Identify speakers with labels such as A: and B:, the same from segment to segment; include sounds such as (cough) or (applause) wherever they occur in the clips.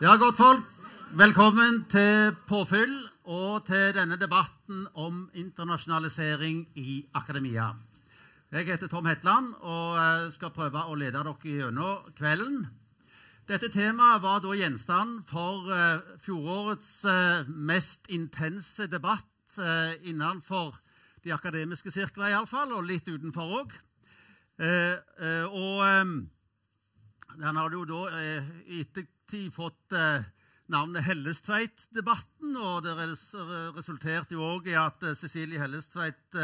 A: Ja, godt folk. Velkommen til påfyll og til denne debatten om internasjonalisering i akademia. Jeg heter Tom Hetland og eh, skal prøve å lede dere gjennom kvelden. Dette temaet var da gjenstand for uh, fjorårets uh, mest intense debatt innenfor de akademiske sirkler, iallfall, og litt utenfor òg. den har jo da i ettertid fått navnet Hellestveit-debatten, og det resulterte jo òg i at Cecilie Hellestveit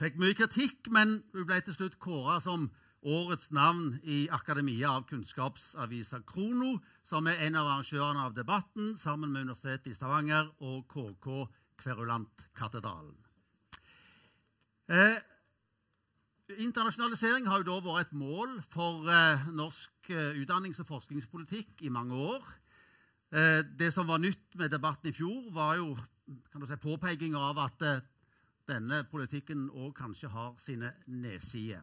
A: fikk mye kritikk, men hun ble til slutt kåra som årets navn i akademia av kunnskapsavisa Krono, som er en av arrangørene av debatten, sammen med Universitetet i Stavanger og KK Kverulantkatedralen. Eh, internasjonalisering har jo da vært et mål for eh, norsk eh, utdannings- og forskningspolitikk i mange år. Eh, det som var nytt med debatten i fjor, var jo kan si, påpekinga av at eh, denne politikken òg kanskje har sine nedsider.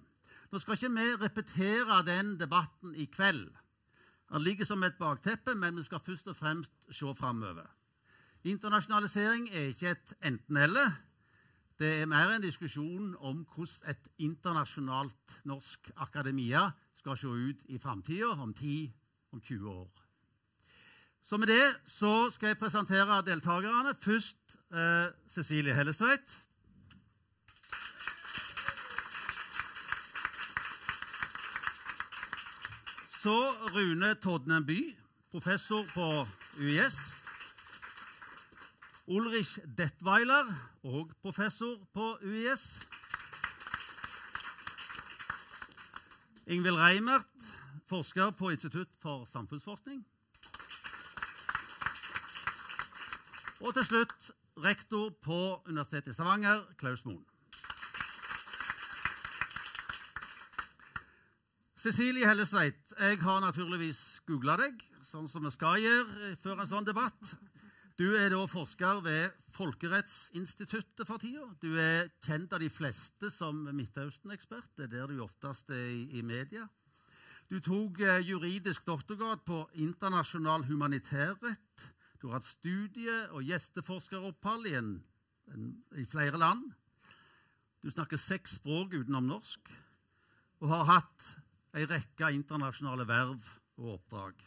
A: Nå skal ikke vi repetere den debatten i kveld. Den ligger som et bakteppe, men vi skal først og fremst se framover. Internasjonalisering er ikke et enten-eller. Det er mer en diskusjon om hvordan et internasjonalt norsk akademia skal se ut i framtida, om 10-20 år. Så med det så skal jeg presentere deltakerne. Først eh, Cecilie Hellestveit. Så Rune Todnen By, professor på UiS. Ulrich Detweiler, òg professor på UiS. Ingvild Reimert, forsker på Institutt for samfunnsforskning. Og til slutt rektor på Universitetet i Stavanger, Klaus Moen. Cecilie Hellesveit, jeg har naturligvis googla deg, sånn som vi skal gjøre før en sånn debatt. Du er da forsker ved Folkerettsinstituttet for tida. Du er kjent av de fleste som Midtøsten-ekspert. Det er der du oftest er i, i media. Du tok eh, juridisk doktorgrad på internasjonal humanitærrett. Du har hatt studie- og gjesteforskeropphold i, i flere land. Du snakker seks språk utenom norsk og har hatt en rekke internasjonale verv og oppdrag.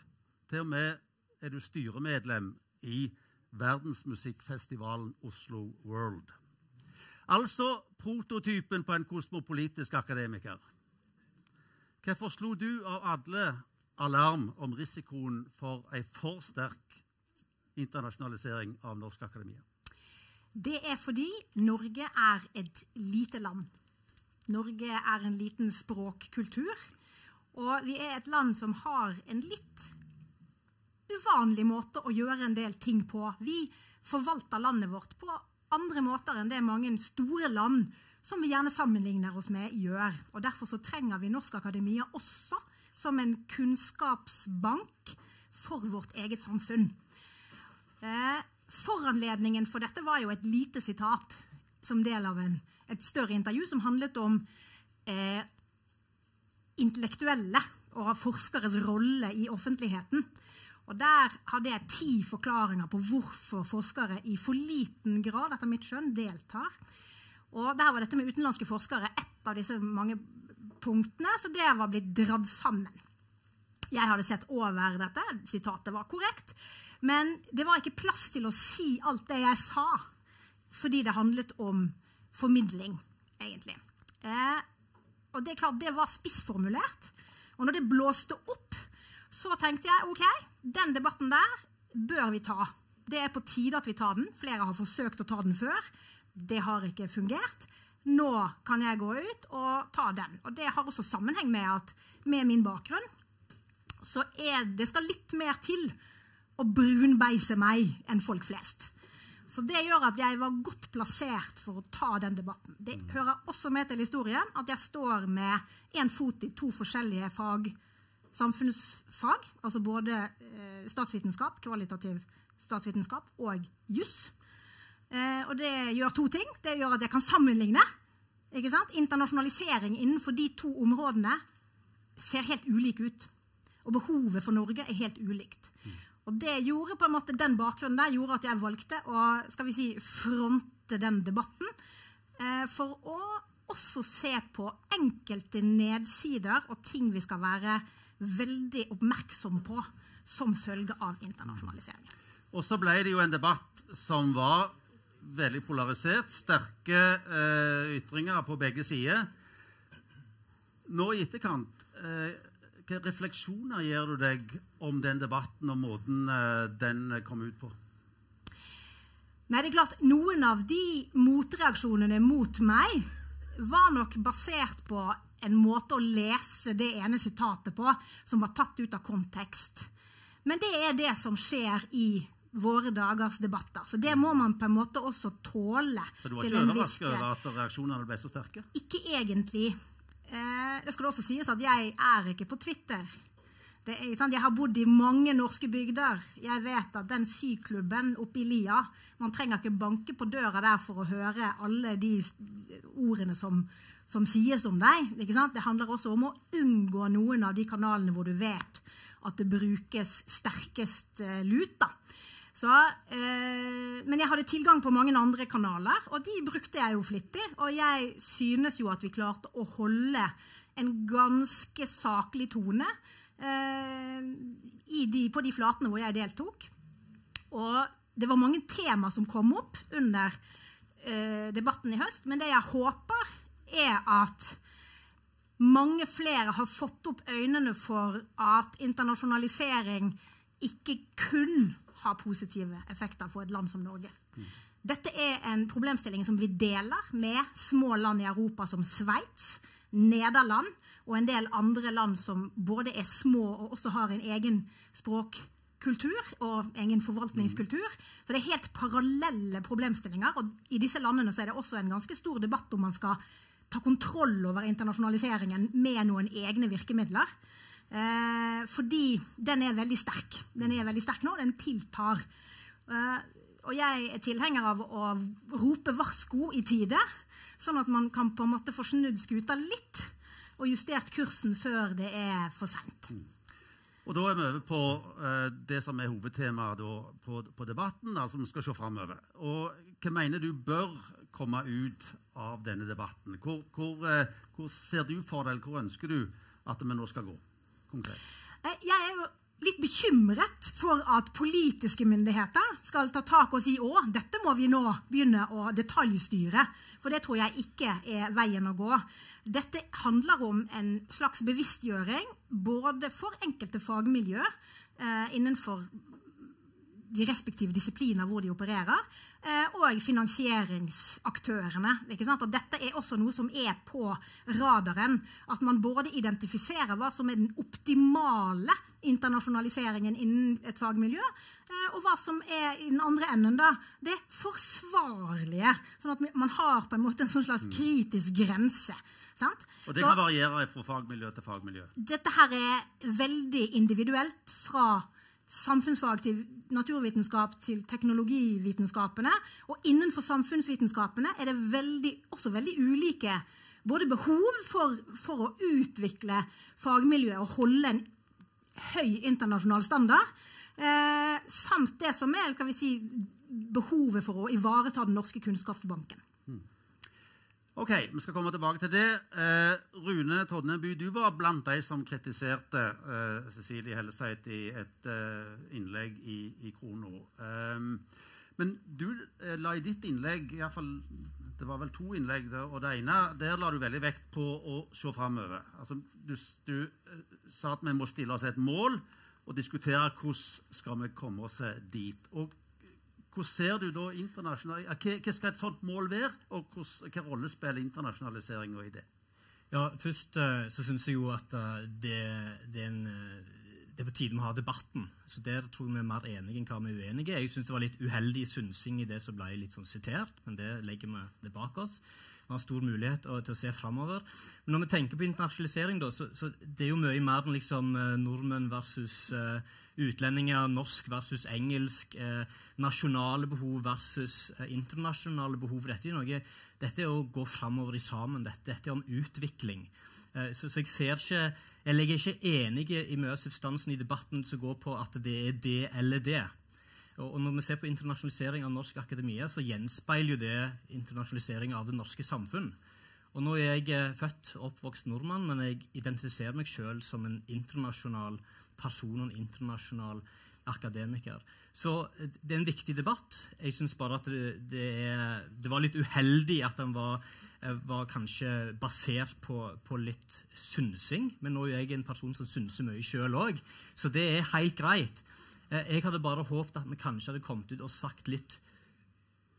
A: Til og med er du styremedlem i verdensmusikkfestivalen Oslo World. Altså prototypen på en kosmopolitisk akademiker. Hvorfor slo du av alle alarm om risikoen for en for sterk internasjonalisering av norsk akademia?
B: Det er fordi Norge er et lite land. Norge er en liten språkkultur. Og vi er et land som har en litt uvanlig måte å gjøre en del ting på. Vi forvalter landet vårt på andre måter enn det mange store land som vi gjerne sammenligner oss med, gjør. Og Derfor så trenger vi Norsk Akademia også som en kunnskapsbank for vårt eget samfunn. Eh, foranledningen for dette var jo et lite sitat som del av en, et større intervju som handlet om eh, intellektuelle og forskeres rolle i offentligheten. Og Der hadde jeg ti forklaringer på hvorfor forskere i for liten grad etter mitt skjønn, deltar. Og Der var dette med utenlandske forskere ett av disse mange punktene, så det var blitt dratt sammen. Jeg hadde sett over dette, sitatet var korrekt, men det var ikke plass til å si alt det jeg sa, fordi det handlet om formidling, egentlig. Eh, og det er klart, det var spissformulert. Og når det blåste opp, så tenkte jeg OK, den debatten der bør vi ta. Det er på tide at vi tar den. Flere har forsøkt å ta den før. Det har ikke fungert. Nå kan jeg gå ut og ta den. Og det har også sammenheng med at med min bakgrunn så er det skal litt mer til å brunbeise meg enn folk flest. Så det gjør at jeg var godt plassert for å ta den debatten. Det mm. hører også med til historien at jeg står med én fot i to forskjellige fag, samfunnsfag, altså både eh, statsvitenskap, kvalitativ statsvitenskap, og juss. Eh, og det gjør to ting. Det gjør at jeg kan sammenligne. Internasjonalisering innenfor de to områdene ser helt ulik ut. og behovet for Norge er helt ulikt. Og det gjorde på en måte, Den bakgrunnen der gjorde at jeg valgte å skal vi si, fronte den debatten. Eh, for å også se på enkelte nedsider og ting vi skal være veldig oppmerksom på som følge av internasjonalisering.
A: Og så ble det jo en debatt som var veldig polarisert. Sterke eh, ytringer på begge sider. Nå i etterkant, eh, hvilke refleksjoner gjør du deg om den debatten og måten eh, den kom ut på?
B: Nei, det er klart, Noen av de motreaksjonene mot meg var nok basert på en måte å lese det ene sitatet på som var tatt ut av kontekst. Men det er det som skjer i våre dagers debatter. Så det må man på en måte også tåle.
A: Så du var ikke overrasket over at reaksjonene ble så sterke?
B: Ikke egentlig. Eh, det skal også sies at jeg er ikke på Twitter. Er, jeg har bodd i mange norske bygder. Jeg vet at den syklubben oppe i lia Man trenger ikke banke på døra der for å høre alle de ordene som, som sies om deg. Det handler også om å unngå noen av de kanalene hvor du vet at det brukes sterkest eh, lut. da. Så, eh, men jeg hadde tilgang på mange andre kanaler, og de brukte jeg jo flittig. Og jeg synes jo at vi klarte å holde en ganske saklig tone eh, de, på de flatene hvor jeg deltok. Og det var mange tema som kom opp under eh, debatten i høst, men det jeg håper, er at mange flere har fått opp øynene for at internasjonalisering ikke kun har positive effekter for et land som Norge. Dette er en problemstilling som vi deler med små land i Europa som Sveits, Nederland og en del andre land som både er små og også har en egen språkkultur og egen forvaltningskultur. Så det er helt parallelle problemstillinger. Og i disse landene er det også en ganske stor debatt om man skal ta kontroll over internasjonaliseringen med noen egne virkemidler. Eh, fordi den er veldig sterk. Den er veldig sterk nå, den tiltar. Eh, og jeg er tilhenger av å rope varsko i tide, sånn at man kan på en måte få snudd skuta litt og justert kursen før det er for seint.
A: Mm. Og Da er vi over på eh, det som er hovedtemaet på, på, debatten, altså vi skal se framover. Og hva mener du bør komme ut av denne debatten? Hvor, hvor, uh, hvor ser du for deg, hvor ønsker du at vi nå skal gå? konkret?
B: Eh, jeg er jo litt bekymret for at politiske myndigheter skal ta tak og si at dette må vi nå begynne å detaljstyre. For det tror jeg ikke er veien å gå. Dette handler om en slags bevisstgjøring både for enkelte fagmiljø eh, innenfor de respektive disipliner hvor de opererer, eh, og finansieringsaktørene. At dette er også noe som er på radaren. At man både identifiserer hva som er den optimale internasjonaliseringen innen et fagmiljø, eh, og hva som er i den andre enden da, det forsvarlige. Sånn at man har på en måte en sånn slags kritisk grense. Sant?
A: Og det kan variere fra fagmiljø til fagmiljø?
B: Dette her er veldig individuelt fra samfunnsfag til naturvitenskap til teknologivitenskapene. Og innenfor samfunnsvitenskapene er det veldig, også veldig ulike både behov for, for, å utvikle fagmiljøet og holde en høy internasjonal standard, eh, samt det som er si, behovet for å ivareta den norske kunnskapsbanken.
A: Ok, Vi skal komme tilbake til det. Eh, Rune Todneby, du var blant de som kritiserte eh, Cecilie Helleseit i et eh, innlegg i, i Krono. Ehm, men du eh, la i ditt innlegg i fall, Det var vel to innlegg, og det ene der la du veldig vekt på å se framover. Altså, du, du eh, sa at vi må stille oss et mål og diskutere hvordan skal vi komme oss dit. Og hvordan ser du da. Hva, skal et sånt mål være, og hvilken rolle spiller internasjonaliseringa i det?
C: Ja, Først uh, så syns jeg jo at uh, det, det, er en, uh, det, er på tide vi har debatten. Så Der tror jeg vi er mer enige enn hva vi er uenige. Jeg syns det var litt uheldig synsing i det som ble litt sånn sitert, men det legger vi det bak oss. Vi har stor mulighet til å se framover. Men når vi tenker på internasjonalisering, da, så, så det er jo mye mer enn liksom, nordmenn versus uh, utlendinger, norsk versus engelsk, eh, nasjonale behov versus eh, internasjonale behov. Dette er, noe, dette er å gå framover sammen. Dette, dette, er om utvikling. Eh, så, så jeg ser ikke jeg er ikke enig i mye av substansen i debatten som går på at det er det eller det. Og, når vi ser på internasjonalisering av norsk akademia, så gjenspeiler jo det internasjonalisering av det norske samfunn. Og nå er jeg eh, født og oppvokst nordmann, men jeg identifiserer meg sjøl som en internasjonal person og en internasjonal akademiker. Så eh, det er en viktig debatt. Jeg syns bare at det, det, er, det, var litt uheldig at den var, eh, var kanskje basert på, på, litt synsing. Men nå er jeg en person som synser mye sjøl òg, så det er helt greit. Jeg hadde bare håpet at vi kanskje hadde kommet ut og sagt litt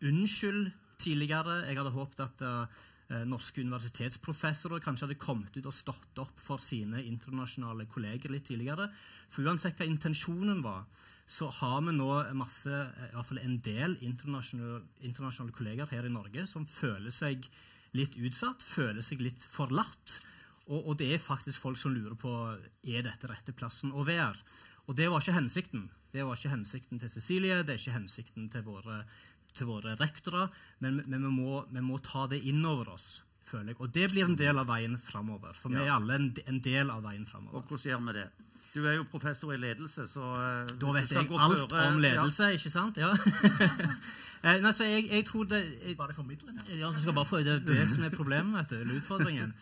C: unnskyld tidligere. Jeg hadde håpet at uh, Eh, norske universitetsprofessorer kanskje hadde kommet ut og stått opp for sine internasjonale kolleger litt tidligere. For uansett hva intensjonen var, så har vi nå masse, eh, i hvert fall en del internasjonale, internasjonale kolleger her i Norge som føler seg litt utsatt, føler seg litt forlatt. Og, og, det er faktisk folk som lurer på er dette rette plassen å være. Og det var ikke hensikten. Det var ikke hensikten til Cecilie, det er ikke hensikten til våre til våre rektorer, men, men vi, må, vi, må, ta det inn over oss. føler jeg. Og det blir en del av veien framover. For ja. vi er alle en, en, del av veien framover.
A: Og hvordan gjør vi det? Du er jo professor i ledelse, så
C: uh, Da vet jeg alt føre, om ledelse, ja. ikke sant? Ja. (laughs) Eh, nei, så jeg, jeg, tror det jeg,
D: Bare formidlende?
C: Ja, du skal bare få, det er det som er problemet, vet du, eller utfordringen.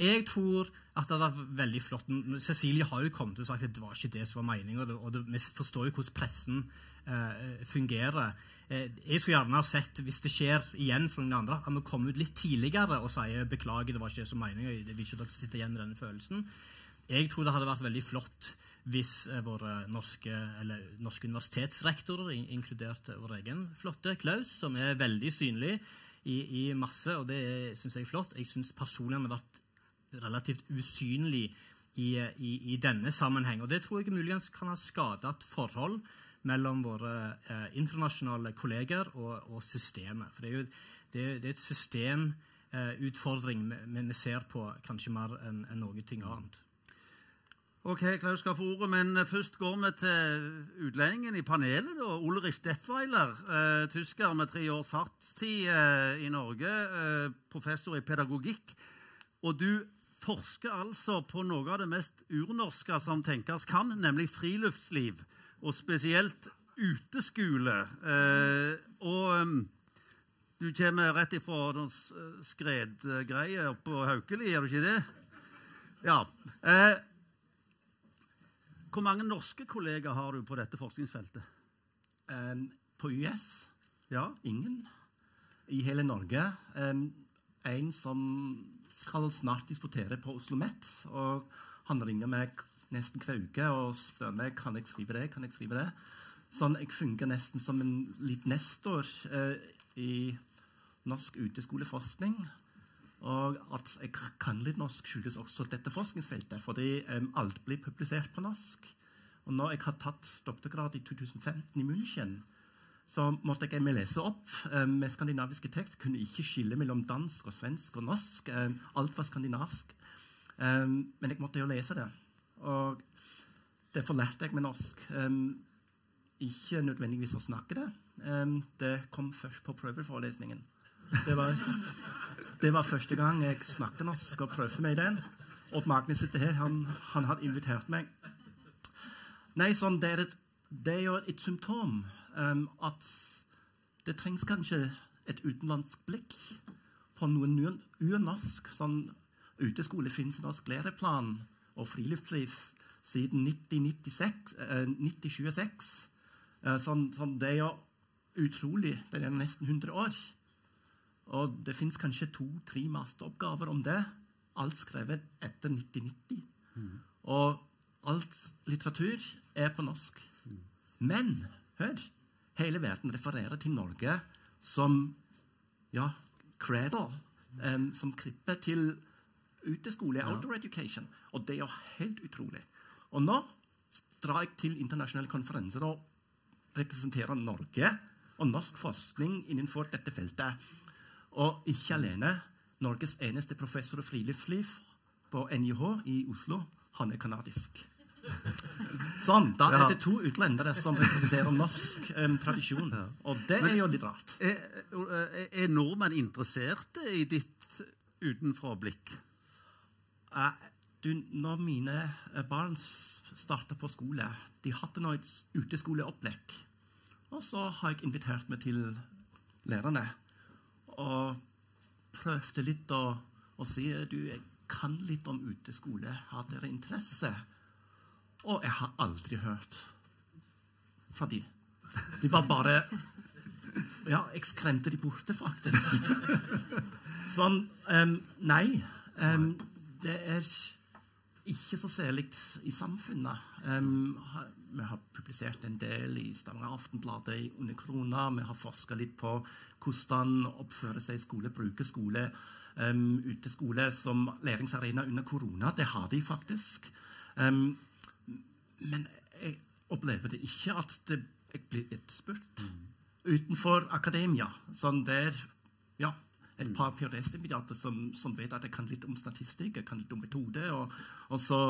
C: Jeg tror at det hadde vært veldig flott Cecilie har jo kommet og sagt at det var ikke det som var meninga. Og vi forstår jo hvordan pressen eh, fungerer. Eh, jeg skulle gjerne ha sett, hvis det skjer igjen for noen andre, at vi kommer ut litt tidligere og sier beklager, det var ikke det som meninga. Jeg vil ikke dere sitte igjen med denne følelsen. Jeg tror det hadde vært veldig flott hvis eh, våre norske, eller, norske universitetsrektorer, inkludert vår egen flotte Klaus, som er veldig synlig i, i masse, og det syns jeg er flott. Jeg syns personlig han har vært relativt usynlig i, i, i, denne sammenheng. Og det tror jeg muligens kan ha skadet forhold mellom våre eh, internasjonale kolleger og, og, systemet. For det er jo det, det er et systemutfordring eh, vi, ser på kanskje mer enn en noe ting annet.
A: Ok, Klaus skal få ordet, men eh, først går vi til utlendingen i panelet. Da. Ulrich Detweiler, eh, tysker med tre års fartstid eh, i Norge. Eh, professor i pedagogikk. Og du forsker altså på noe av det mest urnorske som tenkes kan, nemlig friluftsliv og spesielt uteskole. Eh, og du kommer rett ifra skredgreier på Haukeli, gjør du ikke det? Ja. Eh, hvor mange norske kollegaer har du på dette forskningsfeltet?
D: Um, på US?
A: Ja.
D: Ingen. I hele Norge. Um, en som skal snart disputere på Oslo OsloMet. Og han ringer meg nesten hver uke og spør meg kan jeg skrive det. kan jeg skrive det. Sånn, Jeg fungerer nesten som en litt nestor eh, i norsk uteskoleforskning. Og at jeg kan litt norsk, skyldes også dette forskningsfeltet. Fordi eh, alt blir publisert på norsk. Og når jeg har tatt doktorgrad i 2015 i München, så måtte jeg lese opp eh, med skandinaviske tekst. Kunne ikke skille mellom dansk og svensk og norsk. Eh, alt var skandinavsk. Eh, men jeg måtte jo lese det. Og derfor lærte jeg meg norsk. Ikke nødvendigvis å snakke det. Det kom først på prøveforelesningen. Det var, det var, første gang jeg snakket norsk og prøvde meg i den. Og Magnus sitter her. Han, han har invitert meg. Nei, sånn, det, er et, det er jo et symptom at det trengs kanskje et utenlandsk blikk på noe unorsk. Sånn uteskole finnes norsk læreplan og friluftsliv siden 1996. Eh, eh, sånn, sånn, det er jo utrolig. Det er nesten 100 år. Og det fins kanskje to-tre masteroppgaver om det. Alt skrevet etter 1990. Mm. Og alt litteratur er på norsk. Mm. Men hør! Hele verden refererer til Norge som ja, cradle, um, som krippe til uteskole, ja. outdoor education. Og det er jo helt utrolig. Og nå drar jeg til internasjonale konferanser og representerer Norge og norsk forskning innenfor dette feltet. Og ikke alene. Norges eneste professor i friluftsliv på NIH i Oslo, han er kanadisk. (laughs) Sånn, Da er det to utlendere som representerer norsk um, tradisjon. Og det er jo litt rart.
A: Er, er nordmenn interesserte i ditt utenfra blikk?
D: Eh, du, når mine eh, barn starta på skole, de hadde nå et uteskoleopplegg. Og så har jeg invitert meg til lærerne og prøvde litt å, å si du, jeg kan litt om uteskole. Har dere interesse? Og jeg har aldri hørt fra de. De var bare Ja, jeg skremte de borte, faktisk. Sånn um, Nei. Um, det er ikke så særlig i samfunnet. Um, vi har publisert en del i Stavanger Aftenblad under korona. Vi har forska litt på hvordan oppføre seg i skole, bruke skole, um, uteskole som læringsarena under korona. Det har de faktisk. Um, men jeg opplever det ikke at det, jeg blir etterspurt mm. utenfor akademia. Sånn der, ja, et par ph.d.-stipendiater som, som, vet at jeg kan litt om statistikk, jeg kan litt om metode. Og, og så,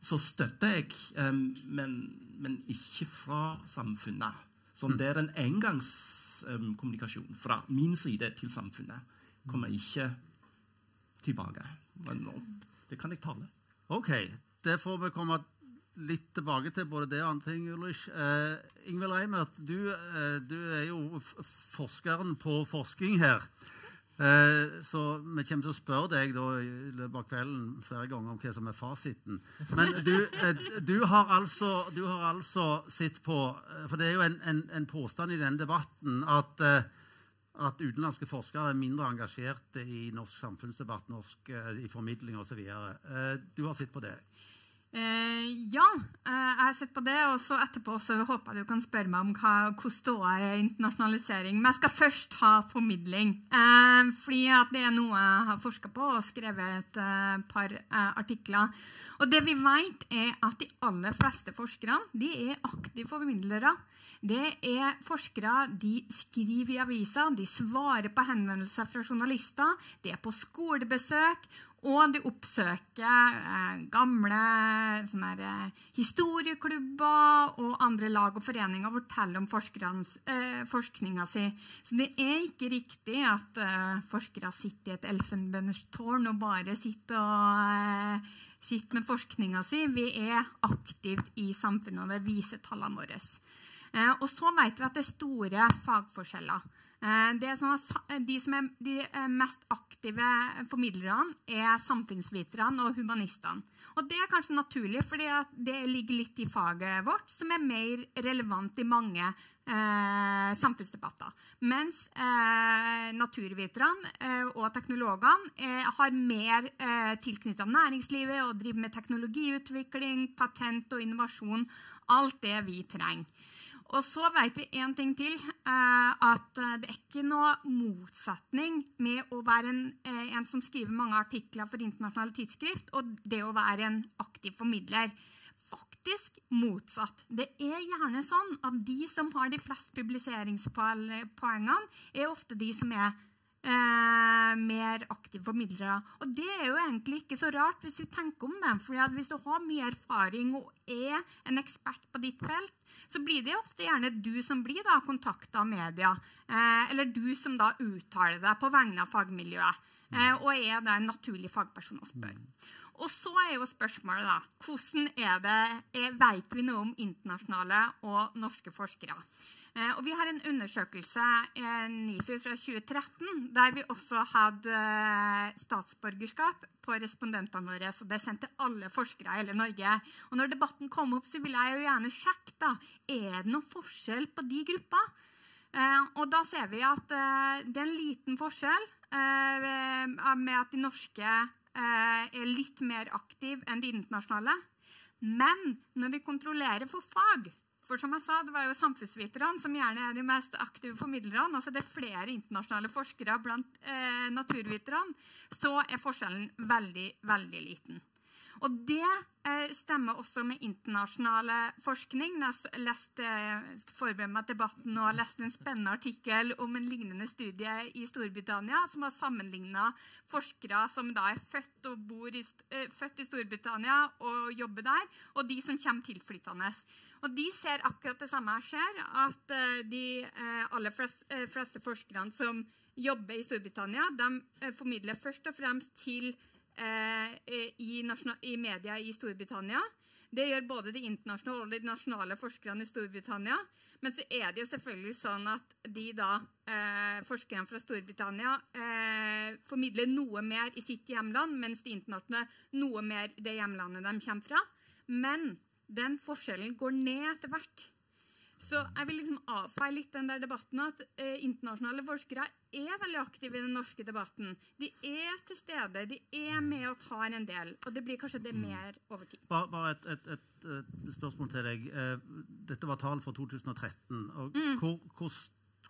D: så, støtter jeg, um, men, men, ikke fra samfunnet. Sånn, det er en engangskommunikasjon um, fra min side til samfunnet. Kommer ikke tilbake. Men det kan jeg tale.
A: OK. Det får vi komme litt tilbake til både det og andre ting, Ulrich. Eh, Ingvild Reimert, du, eh, du, er jo forskeren på forskning her. Eh, så vi kommer til å spørre deg da, i løpet av kvelden flere ganger om hva som er fasiten. Men du, eh, du, har, altså, du har, altså, sett på eh, For det er jo en, en, en påstand i denne debatten at, at utenlandske forskere er mindre engasjerte i norsk samfunnsdebatt, norsk, i formidling osv. Du har sett på det.
E: Eh, ja, eh, jeg har sett på det. Og så etterpå så håper jeg du kan spørre meg om hva, hvor ståa er i internasjonalisering. Men jeg skal først ha formidling. Eh, fordi det er noe jeg har forska på og skrevet et eh, par eh, artikler. Og det vi vet, er at de aller fleste forskerne de er aktive formidlere. Det er forskere de skriver i aviser, de svarer på henvendelser fra journalister, de er på skolebesøk, og de oppsøker eh, gamle sånne, eh, historieklubber og andre lag og foreninger og forteller om eh, forskninga si. Så det er ikke riktig at eh, forskere sitter i et elfenbenstårn og bare sitter, og, eh, sitter med forskninga si. Vi er aktivt i samfunnet, og det viser tallene våre. Eh, og så vet vi at det er store fagforskjeller. Eh, sånn eh, de som er de eh, mest aktive formidlerne, er samfunnsviterne og humanistene. Og Det er kanskje naturlig, for det ligger litt i faget vårt, som er mer relevant i mange eh, samfunnsdebatter. Mens eh, naturviterne eh, og teknologene har mer eh, tilknytta næringslivet og driver med teknologiutvikling, patent og innovasjon. Alt det vi trenger. Og så vet vi én ting til. Eh, at eh, det er ikke noe motsetning med å være en, eh, en, som skriver mange artikler for internasjonale tidsskrift, og det å være en aktiv formidler. Faktisk motsatt. Det er gjerne sånn at de som har de fleste publiseringspoengene, er ofte de som er eh, mer aktive formidlere. Og det er jo egentlig ikke så rart hvis vi tenker om det. For hvis du har mye erfaring og er en ekspert på ditt felt, så blir det ofte gjerne du som blir da kontakta av media. Eh, eller du som da uttaler deg på vegne av fagmiljøet. Eh, og er da en naturlig fagperson å spørre. Og så er jo spørsmålet da, hvordan er det, er, vet vi noe om internasjonale og norske forskere? Eh, og vi har en undersøkelse, NIFU fra 2013, der vi også hadde eh, statsborgerskap på respondentene våre. Så det sendte alle forskere i hele Norge. Og når debatten kom opp, så ville jeg jo gjerne sjekke da, er det noen forskjell på de gruppa. Eh, og da ser vi at det er en liten forskjell med at de norske er litt mer aktive enn de internasjonale. Men når vi kontrollerer for fag, for som jeg sa, det var jo samfunnsviterne som gjerne er de mest aktive formidlerne. altså Det er flere internasjonale forskere blant eh, naturviterne. Så er forskjellen veldig, veldig liten. Og det eh, stemmer også med internasjonal forskning. Jeg leste, forberedte meg debatten og leste en spennende artikkel om en lignende studie i Storbritannia, som har sammenligna forskere som da er født, i, eh, født i Storbritannia og jobber der, og de som kommer tilflyttende. Og de ser akkurat det samme skjer, at uh, de uh, aller fleste, uh, fleste, forskerne som jobber i Storbritannia, de formidler først og fremst til eh, i, i media i Storbritannia. Det gjør både de internasjonale og de nasjonale forskerne i Storbritannia. Men så er det jo selvfølgelig sånn at de da, eh, forskerne fra Storbritannia eh, formidler noe mer i sitt hjemland, mens de internasjonale noe mer i det hjemlandet de kommer fra. Men den forskjellen går ned etter hvert. Så jeg vil liksom avfeie litt den der debatten at eh, internasjonale forskere er veldig aktive i den norske debatten. De er til stede, de er med og tar en del. Og det blir kanskje det
A: Mm.
E: mer over tid.
A: Bare, bare et, et, et, et spørsmål til deg. Eh, Dette var tall for 2013. Og
E: Mm.
A: hvor, hvor,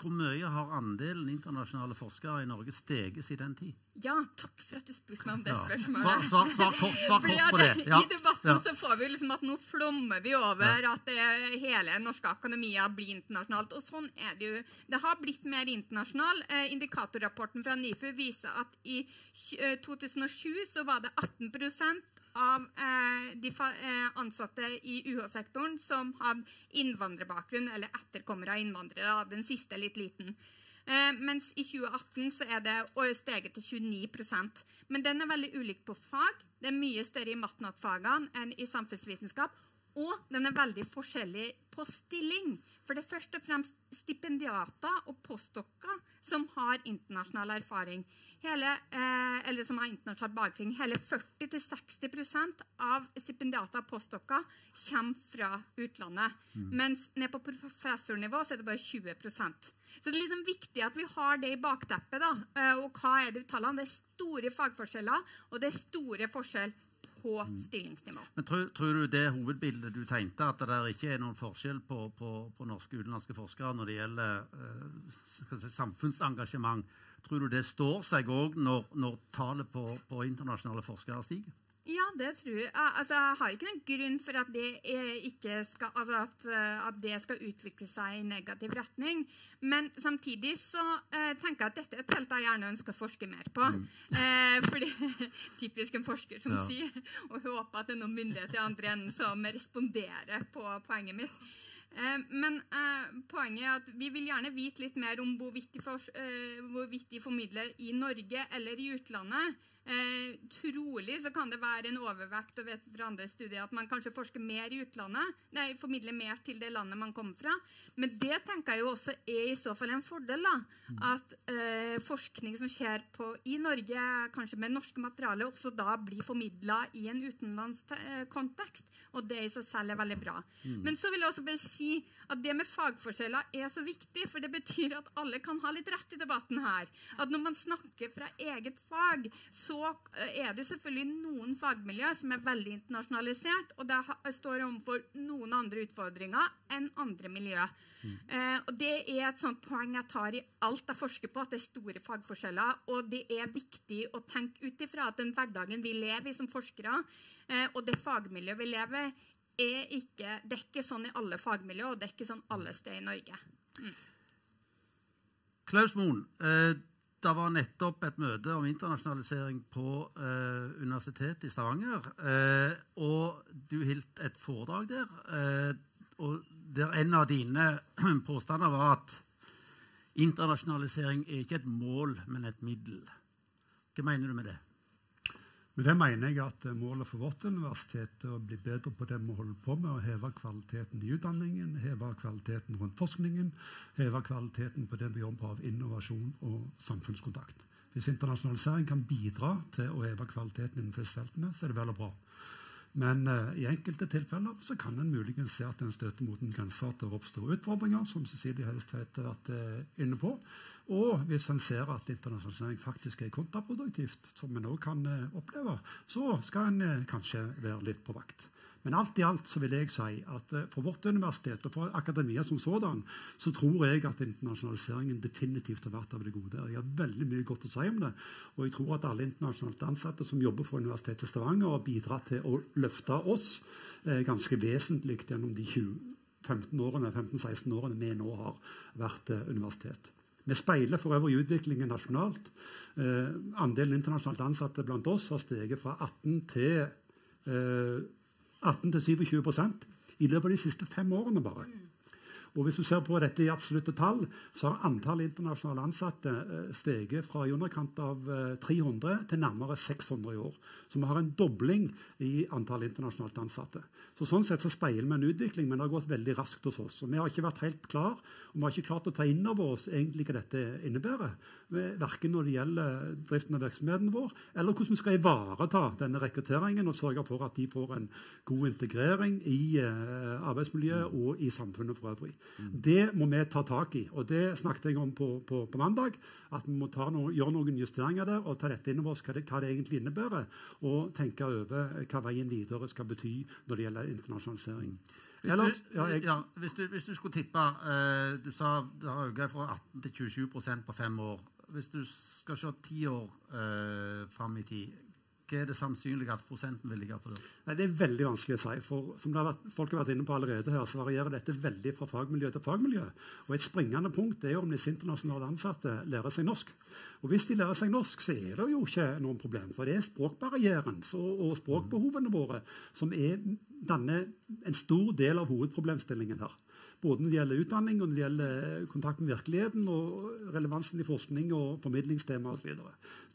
A: hvor mye har andelen internasjonale forskere i Norge steget siden den tid?
E: Ja, takk for at du spurte meg om det
A: Ja.
E: spørsmålet.
A: Svar, svar, svar kort, svar kort på det. Ja.
E: I debatten
A: Ja.
E: så får vi liksom at nå flommer vi over at det, hele norske akademia blir internasjonalt. Og sånn er det jo. Det har blitt mer internasjonal. Eh, indikatorrapporten fra NIFU viser at i eh, 2007 så var det 18 av eh, de eh, ansatte i UH-sektoren som hadde innvandrerbakgrunn, eller etterkommere av innvandrere. Den siste er litt liten. Eh, mens i 2018 så er det steget til 29% Men den er veldig ulik på fag. Det er mye større i matematikfagene enn i samfunnsvitenskap. Og den er veldig forskjellig på stilling. For det er først og fremst stipendiater og postdokker som har internasjonal erfaring. Hele, eh, eller som har internasjonal bakgrunn. Hele 40-60% av stipendiater og postdokker kommer fra utlandet. Mens ned på professornivå så er det bare 20% Så det er liksom viktig at vi har det i bakteppet. da. Eh, Og hva er det tallene? Det er store fagforskjeller, og det er store forskjell på stillingsnivå.
A: Men tror, tror du det hovedbildet du tegnte, at det der ikke er noen forskjell på, på, på norske og utenlandske forskere når det gjelder eh, samfunnsengasjement, tror du det står seg òg når, når tallet på, på internasjonale forskere stiger?
E: Ja, det tror jeg. Altså, jeg har ikke noen grunn for at det, ikke skal, altså at, eh, at det skal utvikle seg i negativ retning. Men samtidig så eh, tenker jeg at dette er et felt jeg gjerne ønsker å forske mer på. Eh, fordi (laughs) Typisk en forsker som
A: Ja.
E: sier, (laughs) og håper at det er noen myndigheter i andre enden som responderer på poenget mitt. Eh, men eh, poenget er at vi vil gjerne vite litt mer om hvorvidt de, eh, formidler i Norge eller i utlandet. Eh, trolig så kan det være en overvekt og vet fra andre studier at man kanskje forsker mer i utlandet. Nei, formidler mer til det landet man kommer fra. Men det tenker jeg jo også er i så fall en fordel. da, At eh, forskning som skjer på, i Norge, kanskje med norske materialer, også da blir formidla i en utenlandsk eh, kontekst. Og det i seg selv er veldig bra. Men så vil jeg også bare si at det med fagforskjeller er så viktig, for det betyr at alle kan ha litt rett i debatten her. At når man snakker fra eget fag, så eh, er det selvfølgelig noen fagmiljø som er veldig internasjonalisert, og det står overfor noen andre utfordringer enn andre miljø. Eh, og Det er et sånt poeng jeg tar i alt jeg forsker på, at det er store fagforskjeller. Og det er viktig å tenke ut ifra at den hverdagen vi lever i som forskere, eh, og det fagmiljøet vi lever er ikke, det er ikke sånn i alle fagmiljø, og det er ikke sånn alle steder i Norge.
A: Klaus Moen, eh, det var nettopp et møte om internasjonalisering på eh, Universitetet i Stavanger. Eh, og du holdt et foredrag der. Eh, og der en av dine (clears throat) påstander var at internasjonalisering er ikke et mål, men et middel. Hva mener du med det?
F: Med det mener jeg at målet for vårt universitet er å bli bedre på det vi holder på med, å heve kvaliteten i utdanningen, heve kvaliteten rundt forskningen, heve kvaliteten på det vi jobber på av innovasjon og samfunnskontakt. Hvis internasjonalisering kan bidra til å heve kvaliteten innenfor disse feltene, så er det vel og bra. Men uh, i enkelte tilfeller så kan en muligens se at en støter mot en grense, at det oppstår utfordringer, som Cecilie Helstvedt har vært uh, inne på. Og hvis en ser at internasjonalisering faktisk er kontraproduktivt, som en òg kan eh, oppleve, så skal en eh, kanskje være litt på vakt. Men alt i alt så vil jeg si at eh, for vårt universitet og for akademia som sådan, så tror jeg at internasjonaliseringen definitivt har vært av det gode. Jeg har veldig mye godt å si om det. Og jeg tror at alle internasjonalt ansatte som jobber for Universitetet i Stavanger, har bidratt til å løfte oss eh, ganske vesentlig gjennom de 20, 15 årene, 15-16 årene vi nå har vært eh, universitet. Vi speiler for øvrig utviklingen nasjonalt. Eh, andelen internasjonalt ansatte blant oss har steget fra 18 til eh, 18 til 27% i løpet av de siste fem årene bare. Og hvis du ser på dette i absolutte tall, så har antallet internasjonale ansatte eh, steget fra i underkant av eh, 300 til nærmere 600 i år. Så vi har en dobling i antall internasjonalt ansatte. Så Sånn sett så speiler vi en utvikling, men det har gått veldig raskt hos oss. Og vi har ikke vært helt klar, og vi har ikke klart å ta inn over oss egentlig hva dette innebærer. Verken når det gjelder driften av virksomheten vår, eller hvordan vi skal ivareta denne rekrutteringen og sørge for at de får en god integrering i eh, arbeidsmiljøet og i samfunnet for øvrig. Det må vi ta tak i. og Det snakket jeg om på, på, på mandag. At vi må noe, gjøre noen justeringer der og ta dette inn over oss hva det, hva det egentlig innebærer. Og tenke over hva veien videre skal bety når det gjelder internasjonalisering.
A: Hvis,
F: Ellers,
A: du,
F: ja, jeg,
A: ja, hvis, du, hvis du skulle tippe eh, Du sa det har økt fra 18 til 27% på fem år. Hvis du skal se ti år eh, fram i tid, hva er det sannsynlig at prosenten vil ligge på? det?
F: Nei, Det er veldig vanskelig å si. for Som har vært, folk har vært inne på allerede her, så varierer dette veldig fra fagmiljø til fagmiljø. Og Et springende punkt er om disse internasjonale ansatte lærer seg norsk. Og Hvis de lærer seg norsk, så er det jo ikke noen problem. For det er språkbarrieren og språkbehovene våre som er danner en stor del av hovedproblemstillingen her. Både når det gjelder utdanning, og når det gjelder kontakt med virkeligheten, og relevansen i forskning og formidlingstema osv.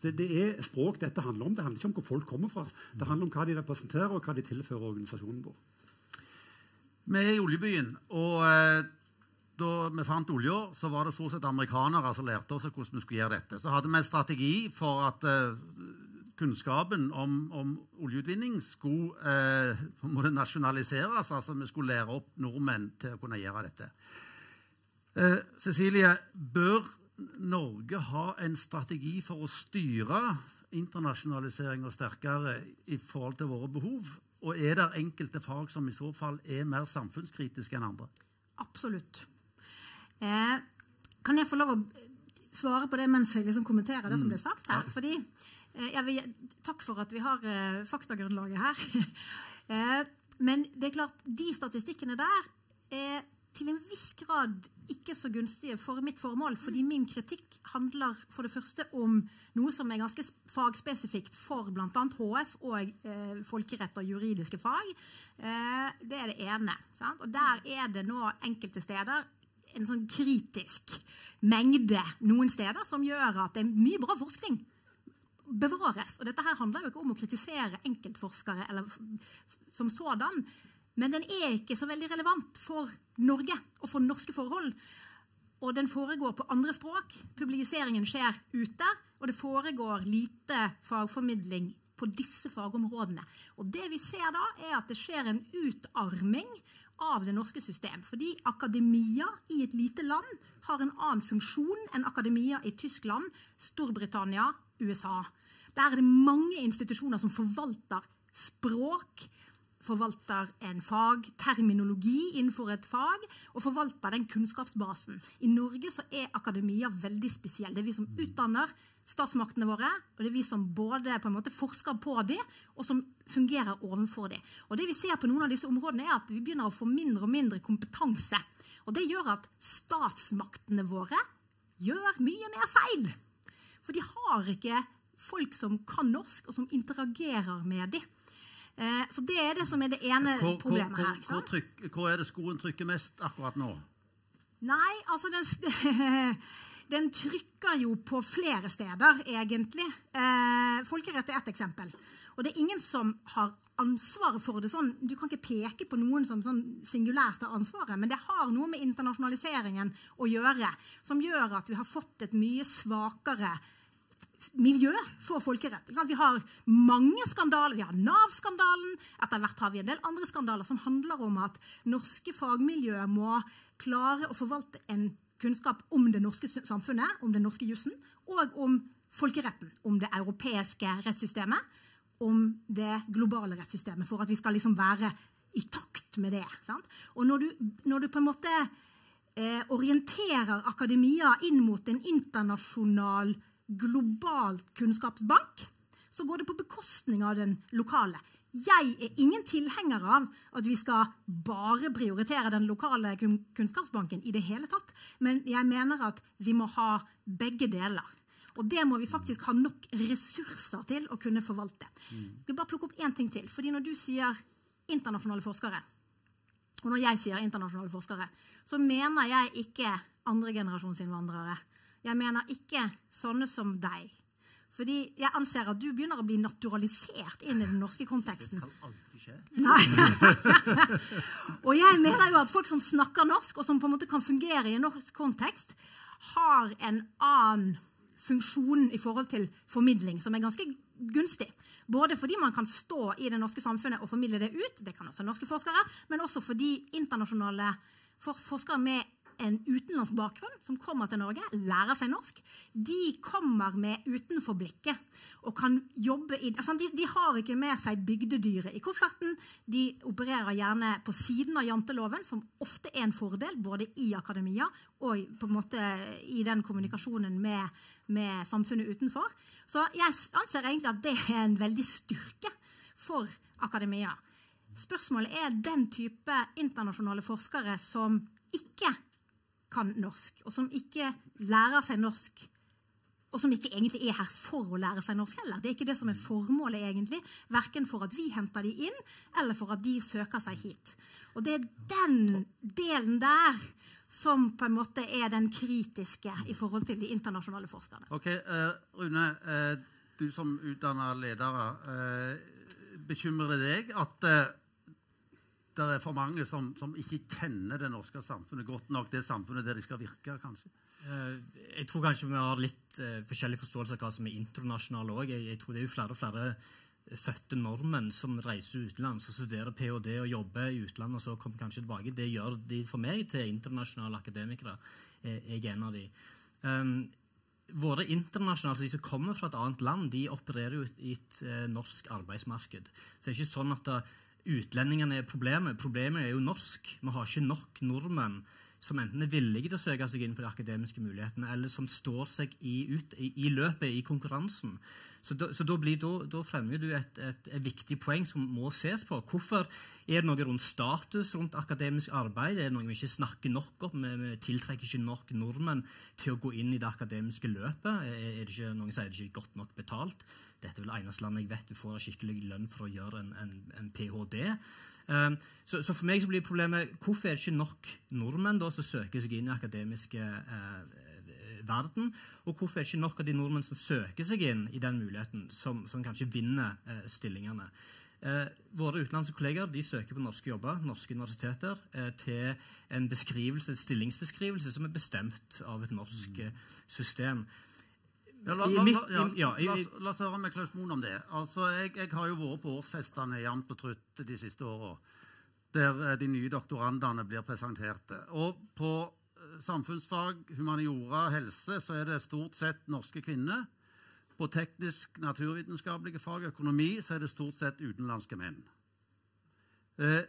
F: Det, det er språk dette handler om. Det handler ikke om hvor folk kommer fra. Det handler om hva de representerer, og hva de tilfører organisasjonen vår.
A: Vi er i oljebyen, og eh, da vi fant olja, så var det stort sett amerikanere som lærte oss hvordan vi skulle gjøre dette. Så hadde vi en strategi for at eh, kunnskapen om, om oljeutvinning skulle eh, nasjonaliseres. altså Vi skulle lære opp nordmenn til å kunne gjøre dette. Eh, Cecilie, bør Norge ha en strategi for å styre internasjonaliseringa sterkere i forhold til våre behov? Og er det enkelte fag som i så fall er mer samfunnskritiske enn andre?
B: Absolutt. Eh, kan jeg få lov å svare på det mens jeg liksom kommenterer det som ble sagt her? Fordi vil, Takk for at vi har eh, faktagrunnlaget her. (laughs) eh, men det er klart, de statistikkene der er til en viss grad ikke så gunstige for mitt formål, fordi min kritikk handler for det første om noe som er ganske fagspesifikt for bl.a. HF og eh, folkerett og juridiske fag. Eh, det er det ene. Sant? Og der er det nå enkelte steder en sånn kritisk mengde noen steder som gjør at det er mye bra forskning bevares. Og dette her handler jo ikke om å kritisere enkeltforskere eller som sådan, men den er ikke så veldig relevant for Norge og for norske forhold. Og den foregår på andre språk. Publiseringen skjer ute. Og det foregår lite fagformidling på disse fagområdene. Og det vi ser da, er at det skjer en utarming av det norske system. Fordi akademia i et lite land har en annen funksjon enn akademia i Tyskland, Storbritannia, USA. Der er det mange institusjoner som forvalter språk, forvalter en fag, terminologi innenfor et fag, og forvalter den kunnskapsbasen. I Norge så er akademia veldig spesiell. Det er vi som utdanner statsmaktene våre, og det er vi som både på en måte forsker på det, og som fungerer overfor det. Og det vi ser på noen av disse områdene, er at vi begynner å få mindre og mindre kompetanse. Og det gjør at statsmaktene våre gjør mye mer feil. For de har ikke folk som kan norsk, og som interagerer med dem. Eh, så det er det som er det ene
A: Hvor,
B: problemet
A: hvor,
B: her.
A: hvor, trykk, hvor er det skoen trykker mest akkurat nå?
B: Nei, altså den, (laughs) den trykker jo på flere steder, egentlig. Eh, folkerett er ett eksempel. Og det er ingen som har ansvaret for det sånn. Du kan ikke peke på noen som sånn singulært har ansvaret, men det har noe med internasjonaliseringen å gjøre, som gjør at vi har fått et mye svakere miljø for folkerett. Vi har mange skandaler. Vi har Nav-skandalen. Etter hvert har vi en del andre skandaler som handler om at norske fagmiljøer må klare å forvalte en kunnskap om det norske samfunnet, om den norske jussen, og om folkeretten. Om det europeiske rettssystemet, om det globale rettssystemet. For at vi skal liksom være i takt med det. Sant? Og når du, når du på en måte eh, orienterer akademia inn mot en internasjonal, global kunnskapsbank, så går det på bekostning av den lokale. Jeg er ingen tilhenger av at vi skal bare prioritere den lokale kunnskapsbanken i det hele tatt, men jeg mener at vi må ha begge deler. Og det må vi faktisk ha nok ressurser til å kunne forvalte. Jeg vil bare plukke opp én ting til. fordi når du sier internasjonale forskere, Og når jeg sier internasjonale forskere, så mener jeg ikke andregenerasjonsinnvandrere. Jeg mener ikke sånne som deg. Fordi jeg anser at du begynner å bli naturalisert inn i den norske konteksten.
D: Det kan alltid skje.
B: Nei. (laughs) og jeg mener jo at folk som snakker norsk, og som på en måte kan fungere i en norsk kontekst, har en annen funksjon i forhold til formidling som er ganske gunstig. Både fordi man kan stå i det norske samfunnet og formidle det ut, det kan også norske forskere, men også fordi internasjonale for forskere med en utenlandsk bakgrunn som kommer til Norge, lærer seg norsk, de kommer med utenforblikket og kan jobbe i altså de, de, har ikke med seg bygdedyret i kofferten. De opererer gjerne på siden av janteloven, som ofte er en fordel både i akademia og på en måte i den kommunikasjonen med, med samfunnet utenfor. Så jeg anser egentlig at det er en veldig styrke for akademia. Spørsmålet er den type internasjonale forskere som ikke kan norsk, og som ikke lærer seg norsk, og som ikke egentlig er her for å lære seg norsk heller. Det er ikke det som er formålet, egentlig, verken for at vi henter de inn, eller for at de søker seg hit. Og det er den delen der som på en måte er den kritiske i forhold til de internasjonale forskerne.
A: Ok, uh, Rune, uh, du som utdanna ledere, uh, bekymrer det deg at det er for mange som, som, ikke kjenner det norske samfunnet godt nok, det samfunnet der de skal virke, kanskje?
C: Eh, jeg tror kanskje vi har litt uh, forskjellig forståelse av hva som er internasjonalt òg. Jeg, jeg, tror det er jo flere og flere fødte nordmenn som reiser utenlands og studerer ph.d. og jobber i utlandet og så kommer kanskje tilbake. Det gjør de for meg til internasjonale akademikere. Jeg er en av de. Um, våre internasjonale, altså De som kommer fra et annet land, de opererer jo i et, norsk arbeidsmarked. Så det er ikke sånn at uh, utlendingene er problemet. Problemet er jo norsk. Vi har ikke nok nordmenn som enten er villige til å søke seg inn på de akademiske mulighetene, eller som står seg i, ut, i, i løpet, i konkurransen. Så da, så da, blir, da, da fremmer du et, et, et, viktig poeng som må ses på. Hvorfor er det noe rundt status rundt akademisk arbeid? Er det noe vi ikke snakker nok om? Vi, vi tiltrekker ikke nok nordmenn til å gå inn i det akademiske løpet? Er, er det ikke, noen sier det ikke godt nok betalt? Dette er vel eneste landet jeg vet du får skikkelig lønn for å gjøre en, en, en ph.d. Um, så, så, for meg så blir problemet hvorfor er det ikke nok nordmenn da som søker seg inn i akademiske uh, verden, og hvorfor er det ikke nok av de nordmenn som søker seg inn i den muligheten, som, som kanskje vinner uh, stillingene. Eh, våre utenlandske kolleger de søker på norske jobber, norske universiteter, eh, til en stillingsbeskrivelse som er bestemt av et norsk system.
A: Ja, la, la, mitt, ja, ja, la, la, oss høre med Klaus Moen om det. Altså, jeg, jeg, har jo vært på årsfestene jevnt og trutt de siste åra, der eh, de nye doktorandene blir presenterte. Og på eh, samfunnsfag, humaniora, helse, så er det stort sett norske kvinner. På teknisk, naturvitenskapelige fag, økonomi, så er det stort sett utenlandske menn. Eh,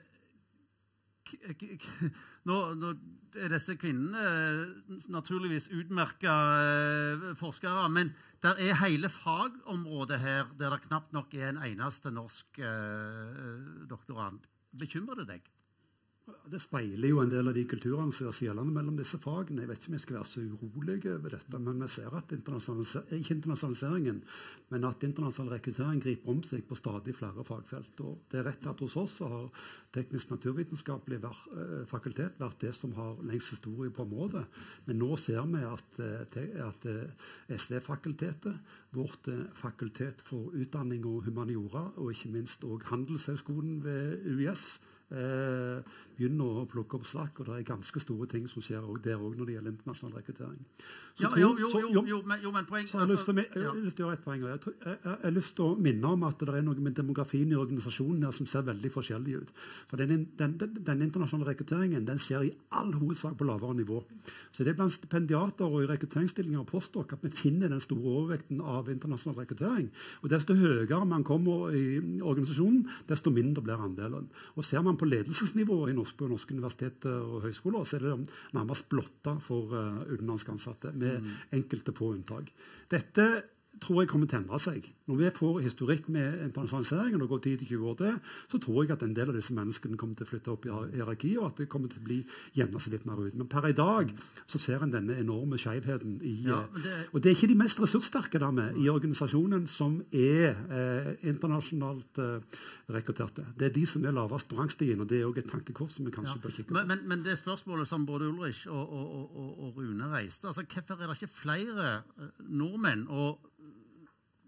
A: nå, nå, er disse kvinnene eh, naturligvis utmerka eh, forskere, men det er hele fagområdet her der det knapt nok er en eneste norsk eh, doktorand. Bekymrer det deg?
F: Det speiler jo en del av de kulturene som gjør seg gjeldende mellom disse fagene. Jeg vet ikke om jeg skal være så urolig over dette, men vi ser at internasjonaliser ikke internasjonaliseringen, men at internasjonal rekruttering griper om seg på stadig flere fagfelt. Og det er rett at hos oss har teknisk-naturvitenskapelig eh, fakultet vært det som har lengst historie på området. Men nå ser vi at, eh, at eh, SV-fakultetet, vårt fakultet for utdanning og humaniora, og ikke minst òg Handelshøyskolen ved UiS, eh, begynner å plukke opp slakk. Og det er ganske store ting som skjer også der òg når det gjelder internasjonal rekruttering.
A: Jo, jo, jo, jo, jo, men, jo, men poeng,
F: jeg, har lyst til, jeg, har lyst til å gjøre et poeng. Jeg, jeg, jeg, har lyst til å minne om at det er noe med demografien i organisasjonen her som ser veldig forskjellig ut. For den, den, den, den internasjonale rekrutteringen den skjer i all hovedsak på lavere nivå. Så det er blant stipendiater og i rekrutteringsstillinger og postdok at vi finner den store overvekten av internasjonal rekruttering. Og Desto høyere man kommer i organisasjonen, desto mindre blir andelen. Og Ser man på ledelsesnivå i norsk, på norske universiteter og høyskoler, så er det nærmest blotta for uh, utenlandske ansatte. med mm. enkelte på unntak. Dette, tror jeg kommer til å endre seg. Når vi får historikk med internasjonaliseringen og går 10-20 år til, så tror jeg at en del av disse menneskene kommer til å flytte opp i hierarkiet, og at det kommer til å bli jevne seg litt mer ut. Men per i dag så ser en denne enorme skjevheten i
A: Ja,
F: eh,
A: det-
F: Og det er ikke de mest ressurssterke dermed i organisasjonen som er eh, internasjonalt eh, rekrutterte. Det er de som er lavest på og det er òg et tankekors som vi kanskje bør kikke på.
A: Men, men, men det spørsmålet som både Ulrich og, og, og, og- og Rune reiste altså Hvorfor er det ikke flere eh, nordmenn, og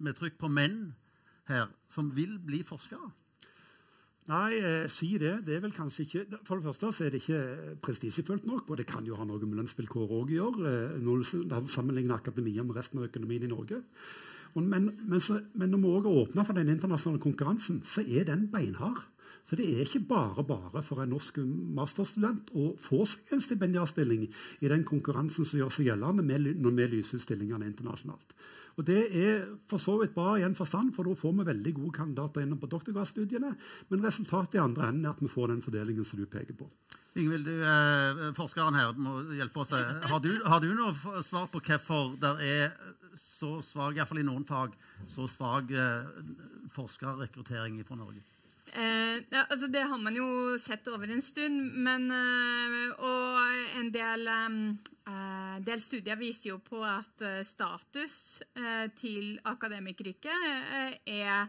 A: med trykk på menn her, som vil bli forskere?
F: Nei, eh, si det. Det er vel kanskje ikke For det første er det ikke prestisjefullt nok, og det kan jo ha noe med lønnsvilkår òg å gjøre, eh, når du sammenligner akademia med resten av økonomien i Norge. Og, men, men, så, men når vi òg er åpna for den internasjonale konkurransen, så er den beinhard. Så det er ikke bare bare for en norsk masterstudent å få seg en stipendiatstilling i den konkurransen som gjør seg gjeldende når vi lyser ut stillingene internasjonalt. Og Det er for så vidt bra i en forstand, for da får vi veldig gode kandidater inne på doktorgradsstudiene. Men resultatet i andre enden er at vi får den fordelingen som du peker på.
A: Ingvild, du, eh, forskeren her må hjelpe oss. Har du, har du noe svar på hvorfor det er så svak, iallfall i noen fag, så svak eh, forskerrekruttering fra Norge?
E: Eh, ja, altså det har man jo sett over en stund, men eh, Og en del, eh, del studier viser jo på at eh, status eh, til akademikeryrket eh, er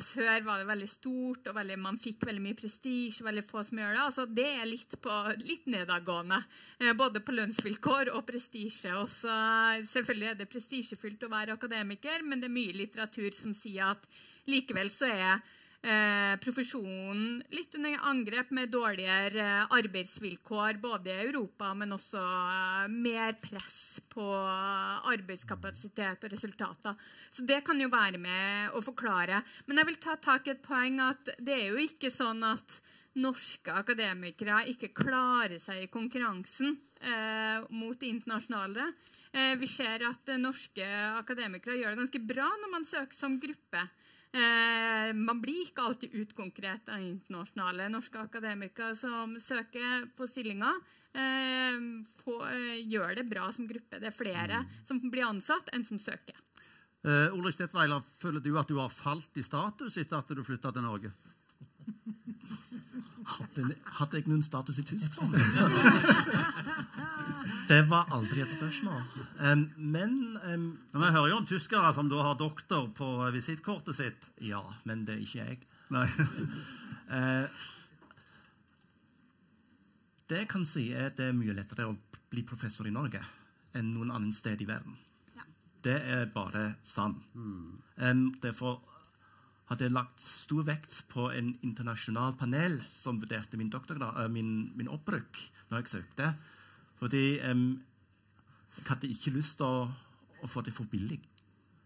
E: Før var det veldig stort, og veldig, man fikk veldig mye prestisje. Veldig få som gjør det. Altså, det er litt, på, litt nedadgående. Både på lønnsvilkår og prestisje. Selvfølgelig er det prestisjefylt å være akademiker, men det er mye litteratur som sier at likevel så er eh, profesjonen litt under angrep med dårligere eh, arbeidsvilkår både i Europa, men også eh, mer press på arbeidskapasitet og resultater. Så det kan jo være med å forklare. Men jeg vil ta tak i et poeng at det er jo ikke sånn at norske akademikere ikke klarer seg i konkurransen eh, mot internasjonale. Eh, vi ser at eh, norske akademikere gjør det ganske bra når man søker som gruppe. Eh, man blir ikke alltid utkonkurrert av internasjonale norske akademikere som søker på stillinger. Eh, eh, gjør det bra som gruppe. Det er flere som blir ansatt, enn som søker.
A: Uh, Ulrich Detweiler, føler du at du har falt i status etter at du flytta til Norge? (laughs)
D: Hadde, hadde jeg noen status i Tyskland? (laughs) det var aldri et spørsmål. Um, men um,
A: Men Vi hører jo om tyskere som da har doktor på visittkortet sitt.
D: Ja, men det er ikke jeg.
A: Nei.
D: Uh, (laughs) det jeg kan si, er at det er mye lettere å bli professor i Norge enn noen annen sted i verden.
B: Ja.
D: Det er bare sant. er derfor hadde jeg lagt stor vekt på en internasjonal panel som vurderte min, eh, min, min oppbruk når jeg søkte. Fordi um, jeg hadde ikke lyst til å, å få det for billig.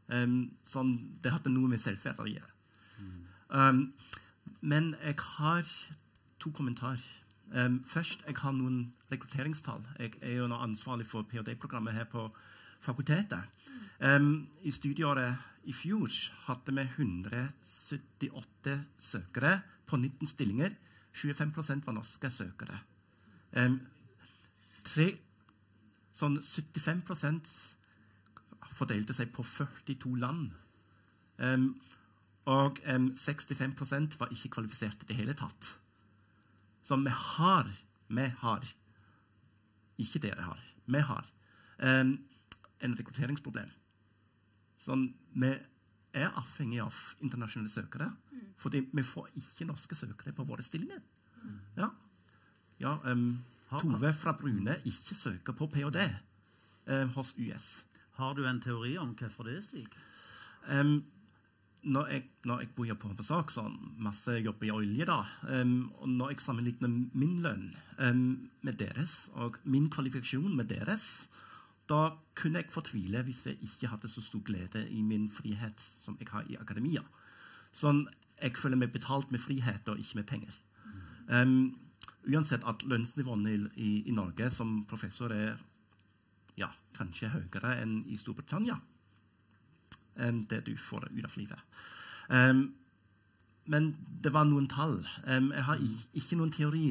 D: Um, sånn, det hadde noe med selvferd å gjøre. Um, men jeg har to kommentarer. Først, jeg har noen rekrutteringstall. Jeg er jo nå ansvarlig for ph.d.-programmet her på fakultetet. I studieåret i fjor hadde vi 178 søkere på 19 stillinger. 25% var norske søkere. Tre, sånn 75% fordelte seg på 42 land. Og em, 65% var ikke kvalifisert i det hele tatt. Så vi har Vi har Ikke dere har. Vi har um, en rekrutteringsproblem. Sånn, vi er avhengig av internasjonale søkere. Fordi vi får ikke norske søkere på våre stillinger. Ja. ja um, Tove fra Brune ikke søker på ph.d. em, hos US.
A: Har du en teori om hvorfor det er slik?
D: Um, når jeg, når jeg bor på besøk, så masse jobber i olje, da, Um, og når jeg sammenligner min lønn um, med deres, og min kvalifikasjon med deres, da kunne jeg fortvile hvis jeg ikke hadde så stor glede i min frihet som jeg har i akademia. Sånn, jeg føler meg betalt med frihet og ikke med penger. Um, uansett at lønnsnivåene i, i, i Norge som professor er ja, kanskje høyere enn i Storbritannia Um, det du får ut av livet. Um, men det var noen tall. Jeg har ikke, ikke noen teori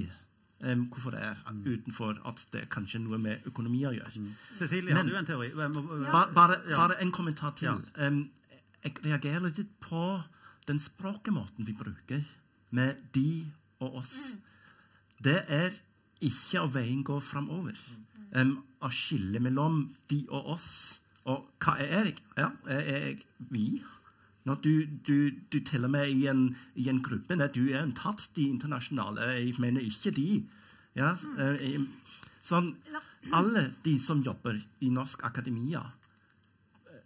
D: em, hvorfor det er utenfor at det er kanskje noe med økonomi å gjøre.
A: Cecilie, har du en teori? Hvem-
D: Ba, bare,
A: Ja.
D: bare en kommentar til. Em, jeg reagerer litt på den språkemåten vi bruker med de og oss. Det er ikke å veien går framover. Um, å skille mellom de og oss. Og hva er jeg? Ja, er jeg vi? Når du, du, du teller med i en, i en gruppe der Du er unntatt de internasjonale. Jeg mener ikke de. Ja, eh, sånn, alle de som jobber i norsk akademia, eh,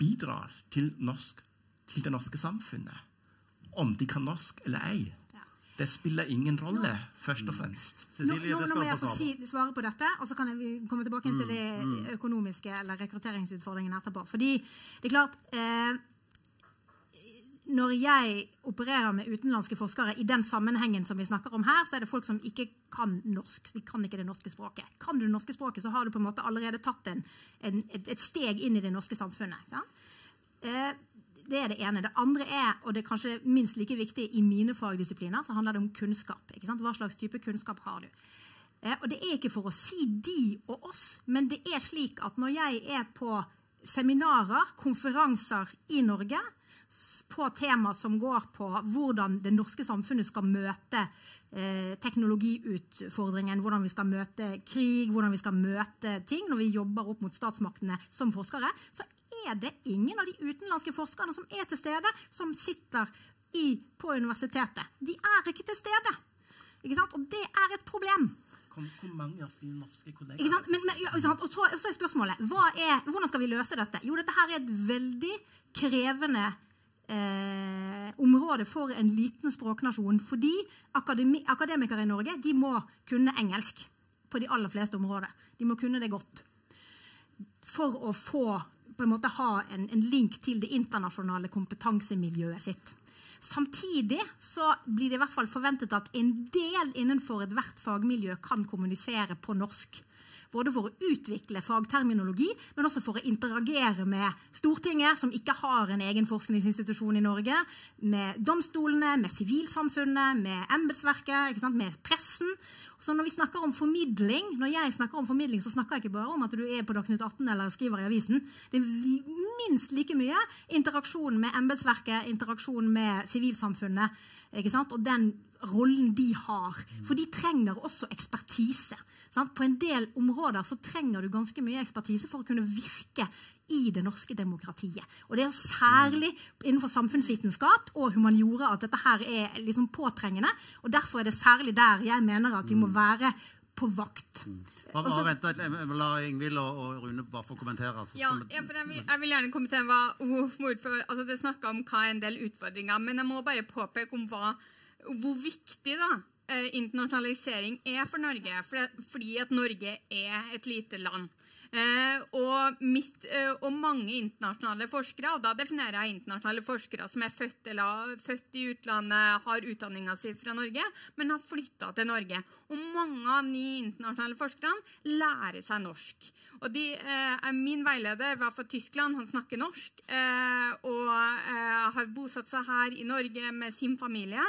D: bidrar til, norsk, til det norske samfunnet. Om de kan norsk eller ei. Det spiller ingen rolle, først og fremst.
A: Cecilie,
B: nå, nå,
A: nå
B: må jeg
A: få
B: si, svare på dette, og så kan vi komme tilbake til det økonomiske eller rekrutteringsutfordringene etterpå. Fordi det er klart eh, Når jeg opererer med utenlandske forskere i den sammenhengen som vi snakker om her, så er det folk som ikke kan norsk. De kan ikke det norske språket. Kan du det norske språket, så har du på en måte allerede tatt en, en, et, et steg inn i det norske samfunnet. Eh, det er det ene. Det andre er, og det er kanskje minst like viktig i mine fagdisipliner, så handler det om kunnskap. Hva slags type kunnskap har du? Eh, og det er ikke for å si de og oss, men det er slik at når jeg er på seminarer, konferanser i Norge, på tema som går på hvordan det norske samfunnet skal møte eh, teknologiutfordringen, hvordan vi skal møte krig, hvordan vi skal møte ting når vi jobber opp mot statsmaktene som forskere, så er det ingen av de utenlandske forskerne som er til stede, som sitter i, på universitetet. De er ikke til stede. Ikke sant? Og det er et problem.
D: Hvor, mange av de norske
B: sant? Men, men, ja? Og, så, er spørsmålet er, hvordan skal vi løse dette? Jo, dette her er et veldig krevende eh, område for en liten språknasjon. Fordi akademi, akademikere i Norge de må kunne engelsk på de aller fleste områder. De må kunne det godt. For å få en måte ha en, en link til det internasjonale kompetansemiljøet sitt. Samtidig så blir det i hvert fall forventet at en del innenfor ethvert fagmiljø kan kommunisere på norsk. Både for å utvikle fagterminologi, men også for å interagere med Stortinget, som ikke har en egen forskningsinstitusjon i Norge, med domstolene, med sivilsamfunnet, med embetsverket, med pressen. Så når vi snakker om formidling, når jeg snakker om formidling, så snakker jeg ikke bare om at du er på Dagsnytt 18 eller skriver i avisen. Det er minst like mye interaksjon med embetsverket, interaksjon med sivilsamfunnet, og den rollen de har. For de trenger også ekspertise. Sant? På en del områder så trenger du ganske mye ekspertise for å kunne virke i det norske demokratiet. Og det er særlig innenfor samfunnsvitenskap og humaniora at dette her er liksom påtrengende. Og derfor er det særlig der jeg mener at vi må være på vakt.
A: Bare,
B: Og så-
A: bare vent, jeg la Ingvild og, og Rune bare få kommentere. Altså.
E: Ja, ja, for jeg vil, jeg vil gjerne kommentere hva hvorfor, altså Det snakker snakka om hva er en del utfordringer, men jeg må bare påpeke om hva, hvor viktig da internasjonalisering er for Norge. For, fordi at Norge er et lite land. Eh, og, mitt, eh, og mange internasjonale forskere, og da definerer jeg internasjonale forskere som er født, eller, født i utlandet, har utdanninga si fra Norge, men har flytta til Norge. Og mange av de internasjonale forskerne lærer seg norsk. Og de, eh, Min veileder var fra Tyskland, han snakker norsk. Eh, og eh, har bosatt seg her i Norge med sin familie.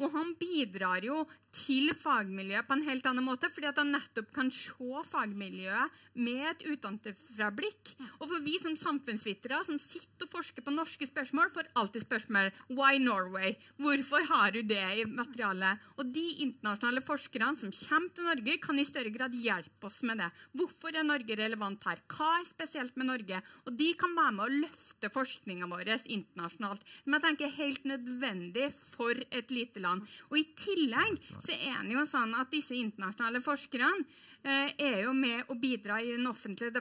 E: Og han bidrar jo til fagmiljøet på en helt annen måte, fordi at han nettopp kan se fagmiljøet med et utenfra blikk. Og for vi som samfunnsvitere som sitter og forsker på norske spørsmål, får alltid spørsmål Why Norway? Hvorfor har du det i materialet? Og de internasjonale forskerne som kommer til Norge, kan i større grad hjelpe oss med det. Hvorfor er Norge relevant her? Hva er spesielt med Norge? Og de kan være med å løfte forskninga vår internasjonalt. Men jeg tenker helt nødvendig for et lite land. Og i tillegg så er det jo sånn at disse internasjonale forskerne eh, er jo med å bidra i den offentlige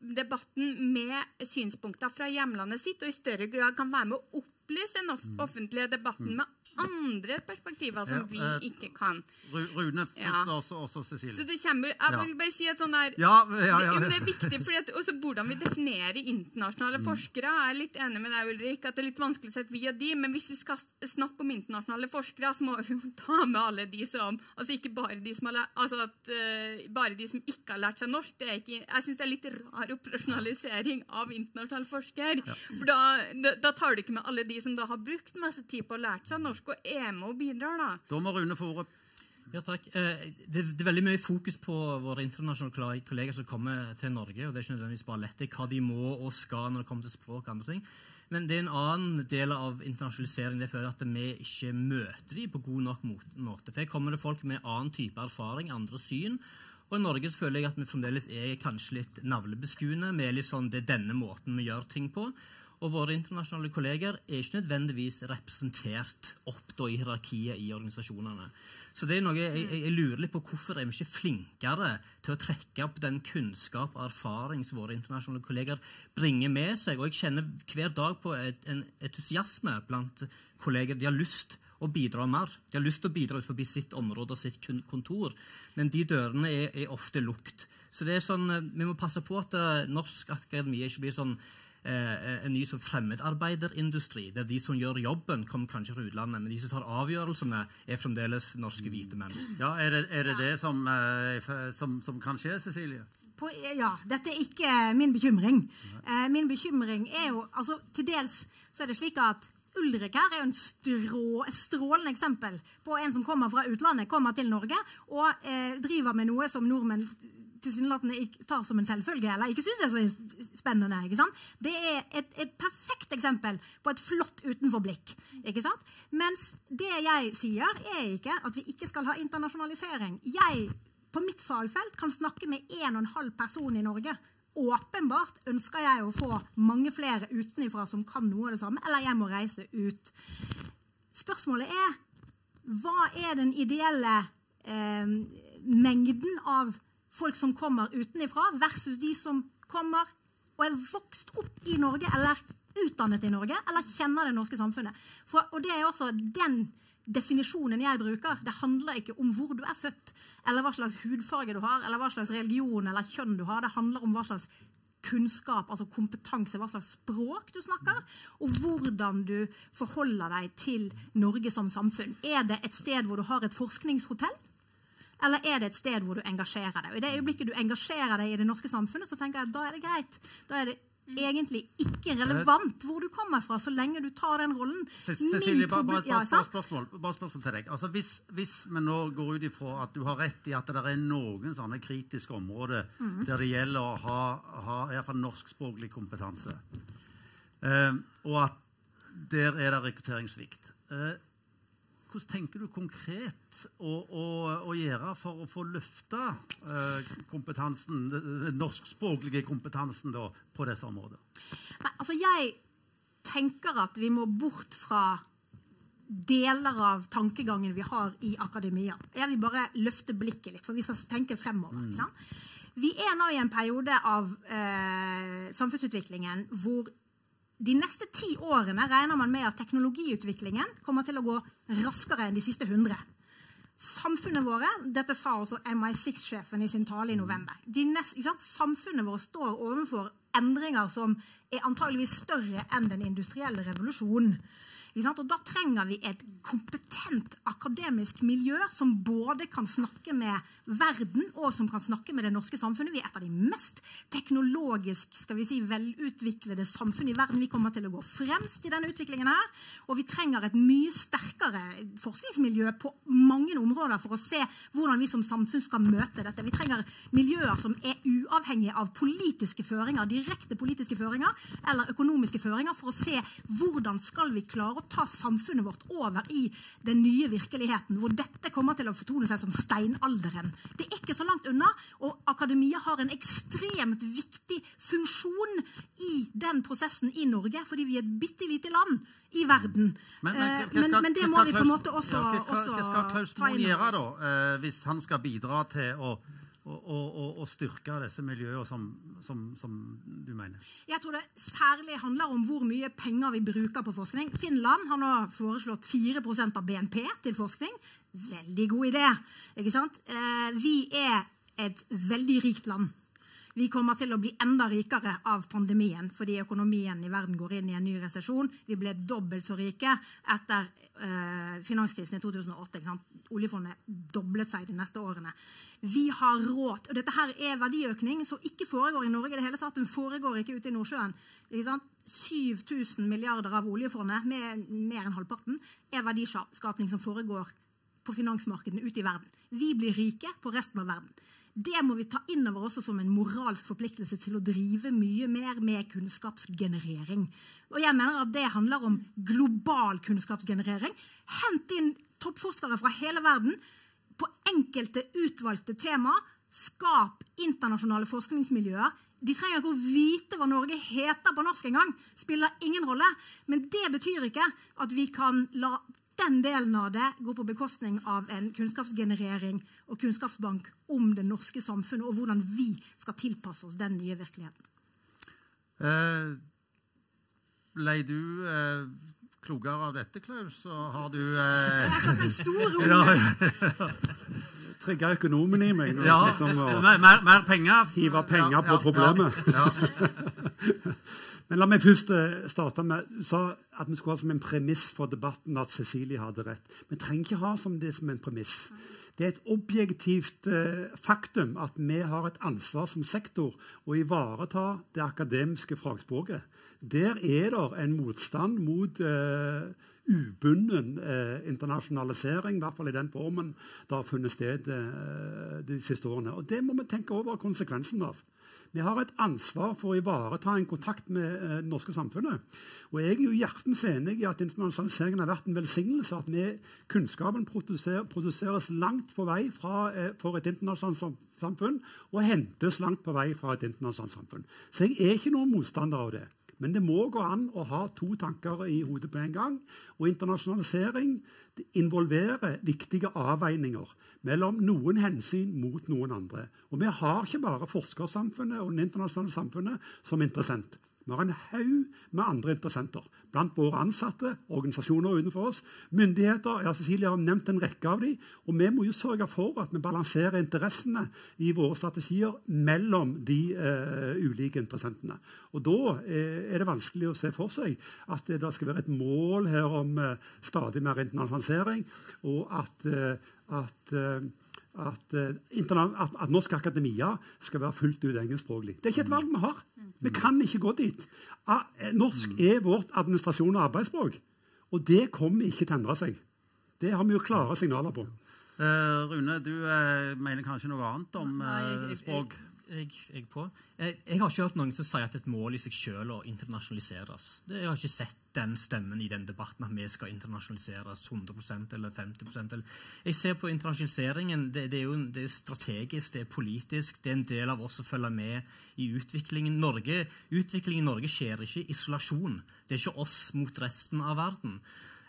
E: debatten med synspunkter fra hjemlandet sitt, og i større grad kan være med å opplyse den offentlige debatten med andre perspektiver som vi
A: eh,
E: ikke kan.
A: Ru- Rune
E: Ja.
A: først, også, Cecilie.
E: Så det kommer Jeg vil bare si et sånn der
A: Ja, ja,
E: det,
A: ja.
E: det er viktig, fordi at, også hvordan vi definerer internasjonale forskere. Jeg er litt enig med deg, Ulrik, at det er litt vanskelig å sette vi og de, men hvis vi skal snakke om internasjonale forskere, så må vi (laughs) ta med alle de som Altså ikke bare de som har altså at, uh, bare de som ikke har lært seg norsk. Det er ikke, jeg syns det er litt rar operasjonalisering av internasjonal forsker. For da, da, da tar du ikke med alle de som da har brukt masse tid på å lære seg norsk, og er med og bidrar, da.
A: Da må Rune få ordet.
C: Ja, takk. Eh, det, det, er veldig mye fokus på våre internasjonale kolleger som kommer til Norge. og Det er ikke nødvendigvis bare lett hva de må og skal når det kommer til språk og andre ting. Men det er en annen del av internasjonalisering det føler at vi ikke møter dem på god nok måte. For Her kommer det folk med annen type erfaring, andre syn. Og i Norge så føler jeg at vi fremdeles er kanskje litt navlebeskuende. Vi er litt sånn, Det er denne måten vi gjør ting på. Og våre internasjonale kolleger er ikke nødvendigvis representert opp da, i hierarkiet i organisasjonene. Så det er noe, jeg, jeg, lurer litt på hvorfor er vi ikke flinkere til å trekke opp den kunnskap og erfaring som våre internasjonale kolleger bringer med seg. Og jeg kjenner hver dag på et, en entusiasme blant kolleger. De har lyst å bidra mer. De har lyst til å bidra utenfor sitt område og sitt kontor, men de dørene er, er ofte lukt. Så det er sånn, eh, vi må passe på at uh, Norsk Akademi ikke blir sånn Eh, en ny som fremmedarbeiderindustri, er de som gjør jobben, kommer kanskje fra utlandet, men de som tar avgjørelsene, er fremdeles norske hvite menn.
A: Ja, Er det er det, det som, eh, som, som, kan skje, Cecilie?
B: På, ja, dette er ikke min bekymring. Eh, min bekymring er jo altså, Til dels så er det slik at Ulrik her er jo en strå, strålende eksempel på en som kommer fra utlandet, kommer til Norge og eh, driver med noe som nordmenn tilsynelatende tar som en selvfølge, eller ikke syns er så spennende. ikke sant? Det er et, et, perfekt eksempel på et flott utenforblikk. ikke sant? Mens det jeg sier, er ikke at vi ikke skal ha internasjonalisering. Jeg på mitt fagfelt kan snakke med en og en halv person i Norge. Åpenbart ønsker jeg å få mange flere utenifra som kan noe av det samme, eller jeg må reise ut. Spørsmålet er hva er den ideelle eh, mengden av folk som kommer utenifra, versus de som kommer og er vokst opp i Norge eller utdannet i Norge, eller kjenner det norske samfunnet. For, og det er også den definisjonen jeg bruker. Det handler ikke om hvor du er født, eller hva slags hudfarge du har, eller hva slags religion eller kjønn du har. Det handler om hva slags kunnskap, altså kompetanse, hva slags språk du snakker, og hvordan du forholder deg til Norge som samfunn. Er det et sted hvor du har et forskningshotell? Eller er det et sted hvor du engasjerer deg? Og I det øyeblikket du engasjerer deg i det norske samfunnet, så tenker jeg at da er det greit. Da er det egentlig ikke relevant hvor du kommer fra, så lenge du tar den rollen.
A: Cecilie, bare, bare, bare, bare, spørsmål, bare spørsmål til deg. Altså, hvis, hvis, vi nå går ut ifra at du har rett i at det er noen sånne kritiske områder mm. der det gjelder å ha, ha iallfall norskspråklig kompetanse, eh, og at der er det rekrutteringssvikt eh, hvordan tenker du konkret å, å, å gjøre for å få løfta eh, kompetansen, den norskspråklige kompetansen da, på disse områdene?
B: Nei, altså jeg tenker at vi må bort fra deler av tankegangen vi har i akademia. Jeg vil bare løfte blikket litt, for vi skal tenke fremover. Mm. Vi er nå i en periode av eh, samfunnsutviklingen hvor de neste ti årene regner man med at teknologiutviklingen kommer til å gå raskere enn de siste hundre. Samfunnet våre, Dette sa også MI6-sjefen i sin tale i november. Neste, samfunnet vårt står overfor endringer som er antageligvis større enn den industrielle revolusjonen. Og Da trenger vi et kompetent akademisk miljø som både kan snakke med verden og som kan snakke med det norske samfunnet. Vi er et av de mest teknologisk skal vi si, velutviklede samfunn i verden. Vi kommer til å gå fremst i denne utviklingen her. Og vi trenger et mye sterkere forskningsmiljø på mange områder for å se hvordan vi som samfunn skal møte dette. Vi trenger miljøer som er uavhengige av politiske føringer, direkte politiske føringer eller økonomiske føringer, for å se hvordan skal vi klare å ta samfunnet vårt over i den nye virkeligheten, hvor dette kommer til å fortone seg som steinalderen. Det er ikke så langt unna, og akademia har en ekstremt viktig funksjon i den prosessen i Norge, fordi vi er et bitte lite land i verden. Men, men, eh, skal, men, men det må vi på en måte også, ja,
A: hva, hva skal Klaus Moen gjøre, da, eh, hvis han skal bidra til å og, styrke disse miljøene som, som, som, du mener?
B: Jeg tror det særlig handler om hvor mye penger vi bruker på forskning. Finland har nå foreslått 4% av BNP til forskning. Veldig god idé. ikke sant? Eh, vi er et veldig rikt land. Vi kommer til å bli enda rikere av pandemien fordi økonomien i verden går inn i en ny resesjon. Vi ble dobbelt så rike etter eh, finanskrisen i 2008. Oljefondet doblet seg de neste årene. Vi har råd. Og dette her er verdiøkning som ikke foregår i Norge i det hele tatt. Den foregår ikke ute i Nordsjøen. 7000 milliarder av oljefondet, med mer enn halvparten, er verdiskapning som foregår på finansmarkedene ute i verden. Vi blir rike på resten av verden. Det må vi ta inn over oss som en moralsk forpliktelse til å drive mye mer med kunnskapsgenerering. Og jeg mener at det handler om global kunnskapsgenerering. Hent inn toppforskere fra hele verden på enkelte utvalgte tema. Skap internasjonale forskningsmiljøer. De trenger ikke å vite hva Norge heter på norsk engang. Spiller ingen rolle. Men det betyr ikke at vi kan la den delen av det gå på bekostning av en kunnskapsgenerering og kunnskapsbank om det norske samfunnet, og hvordan vi skal tilpasse oss den nye virkeligheten.
A: Eh, ble du eh, klokere av dette, Klaus? så har du eh,
B: Jeg satte en stor. (laughs)
F: Ja, Trigga økonomen i meg.
A: ja,
F: om å
A: mer, mer, penger?
F: hive penger
A: Ja,
F: på
A: ja,
F: problemet.
A: Ja, ja. (laughs)
F: Men la meg først eh, starte med Du sa at vi skulle ha som en premiss for debatten at Cecilie hadde rett. Vi trenger ikke ha som det som en premiss. Det er et objektivt eh, faktum at vi har et ansvar som sektor å ivareta det akademiske fagspråket. Der er det en motstand mot eh, ubunden eh, internasjonalisering, i hvert fall i den formen det har funnet sted eh, de siste årene. Og Det må vi tenke over konsekvensen av. Vi har et ansvar for å ivareta en kontakt med eh, det norske samfunnet. Og Jeg er jo hjertens enig i at internasjonaliseringen har vært en velsignelse. At vi, kunnskapen produser, produseres langt på vei fra, eh, for et internasjonalt samfunn og hentes langt på vei fra et internasjonalt samfunn. Så jeg er ikke noen motstander av det. Men det må gå an å ha to tanker i hodet på en gang. Og internasjonalisering involverer viktige avveininger mellom noen hensyn mot noen andre. Og vi har ikke bare forskersamfunnet og det internasjonale samfunnet som interessent. Vi har en haug med andre interessenter. Blant våre ansatte, organisasjoner utenfor oss, myndigheter ja, Cecilie har nevnt en rekke av dem. Og vi må jo sørge for at vi balanserer interessene i våre strategier mellom de eh, ulike interessentene. Og Da eh, er det vanskelig å se for seg at det det skal være et mål her om eh, stadig mer internasjonalisering, og at, eh, at eh, at, eh, at, at norsk akademia skal være fullt ut engelskspråklig. Det er ikke et valg vi har. Vi kan ikke gå dit. Eh, Norsk er vårt administrasjon- og arbeidsspråk. Og det kommer ikke til å endre seg. Det har vi jo klare signaler på.
A: Uh, Rune, du uh, mener kanskje noe annet om
C: jeg,
A: språk?
C: Jeg, jeg, på. Jeg, jeg har ikke hørt noen som sier at et mål i seg selv å internasjonaliseres. Det, jeg har ikke sett den stemmen i den debatten at vi skal internasjonaliseres 100% eller 50 eller. Jeg ser på internasjonaliseringen. Det, det, er jo, det er strategisk, det er politisk. Det er en del av oss å følge med i utviklingen. Norge, utviklingen i Norge skjer ikke i isolasjon. Det er ikke oss mot resten av verden.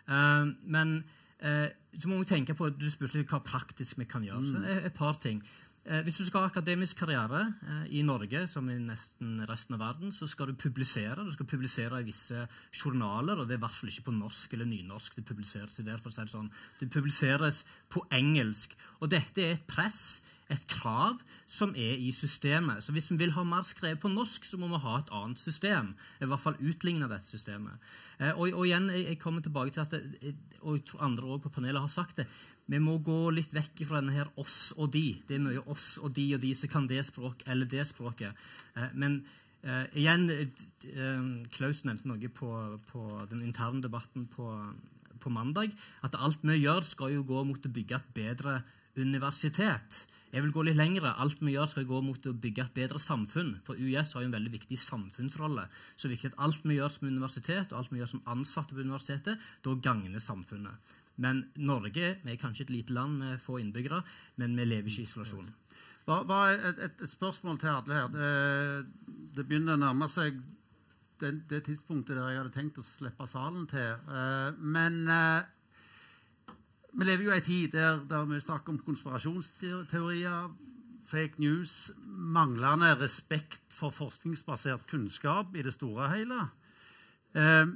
C: Uh, men uh, så må vi tenke på, Du spurte hva praktisk vi kan gjøre. Mm. et, et par ting. Eh, hvis du skal ha akademisk karriere eh, i Norge, som i nesten resten av verden, så skal du publisere. Du skal publisere i visse journaler, og det er i hvert fall ikke på norsk eller nynorsk. Det publiseres i der, for å si det sånn. Det publiseres på engelsk. Og dette er et press, et krav, som er i systemet. Så hvis vi vil ha mer skrevet på norsk, så må vi ha et annet system. I hvert fall utligne dette systemet. Eh, og, og igjen, jeg, kommer tilbake til at og andre også på panelet har sagt det, vi må gå litt vekk fra denne her oss og de. Det er mye oss og de og de som kan det språk eller det språket. Eh, men eh, igjen, eh, Klaus nevnte noe på, på den interne debatten på, på mandag. At alt vi gjør, skal jo gå mot å bygge et bedre universitet. Jeg vil gå litt lengre. Alt vi gjør, skal gå mot å bygge et bedre samfunn. For UiS har jo en veldig viktig samfunnsrolle. Så det er viktig at alt vi gjør som universitet, og alt vi gjør som ansatte på universitetet, da gagner samfunnet. Men Norge vi er kanskje et lite land med få innbyggere, men vi lever ikke i isolasjon.
A: Er et, et, spørsmål til alle her. Det, det begynner å nærme seg det, det tidspunktet der jeg hadde tenkt å slippe salen til. Uh, men uh, vi lever jo i en tid der, der vi snakker om konspirasjonsteorier, fake news, manglende respekt for forskningsbasert kunnskap i det store og hele. Eh,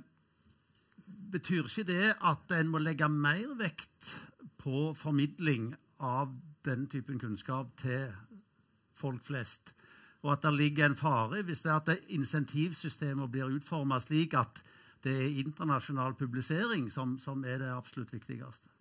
A: betyr ikke det at en må legge mer vekt på formidling av den typen kunnskap til folk flest? Og at det ligger en fare hvis det er at insentivsystemet blir utformet slik at det er internasjonal publisering som, som er det absolutt viktigste?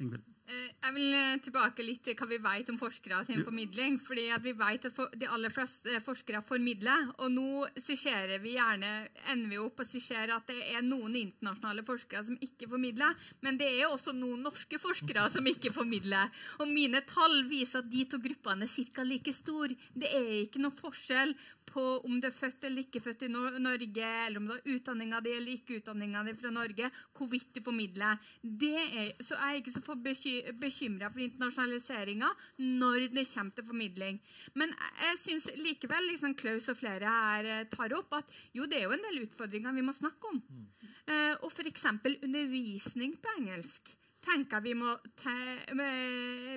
A: Ingvild?
E: Eh, jeg vil eh, tilbake litt til hva vi vet om forskere sin formidling. fordi at vi vet at De aller fleste eh, forskere formidler. Og nå skisserer vi gjerne, ender vi opp og sier at det er noen internasjonale forskere som ikke formidler. Men det er også noen norske forskere (laughs) som ikke formidler. Og mine tall viser at de to gruppene er ca. like store. Det er ikke noe forskjell på om du er født eller ikke født i Norge, eller om du har utdanninga di eller ikke utdanninga di fra Norge, hvorvidt du formidler. Er, så jeg er ikke så bekymra for internasjonaliseringa når det kommer til formidling. Men jeg syns likevel, liksom Klaus og flere her eh, tar opp, at jo, det er jo en del utfordringer vi må snakke om. Mm. Uh, og f.eks. undervisning på engelsk tenker jeg vi må,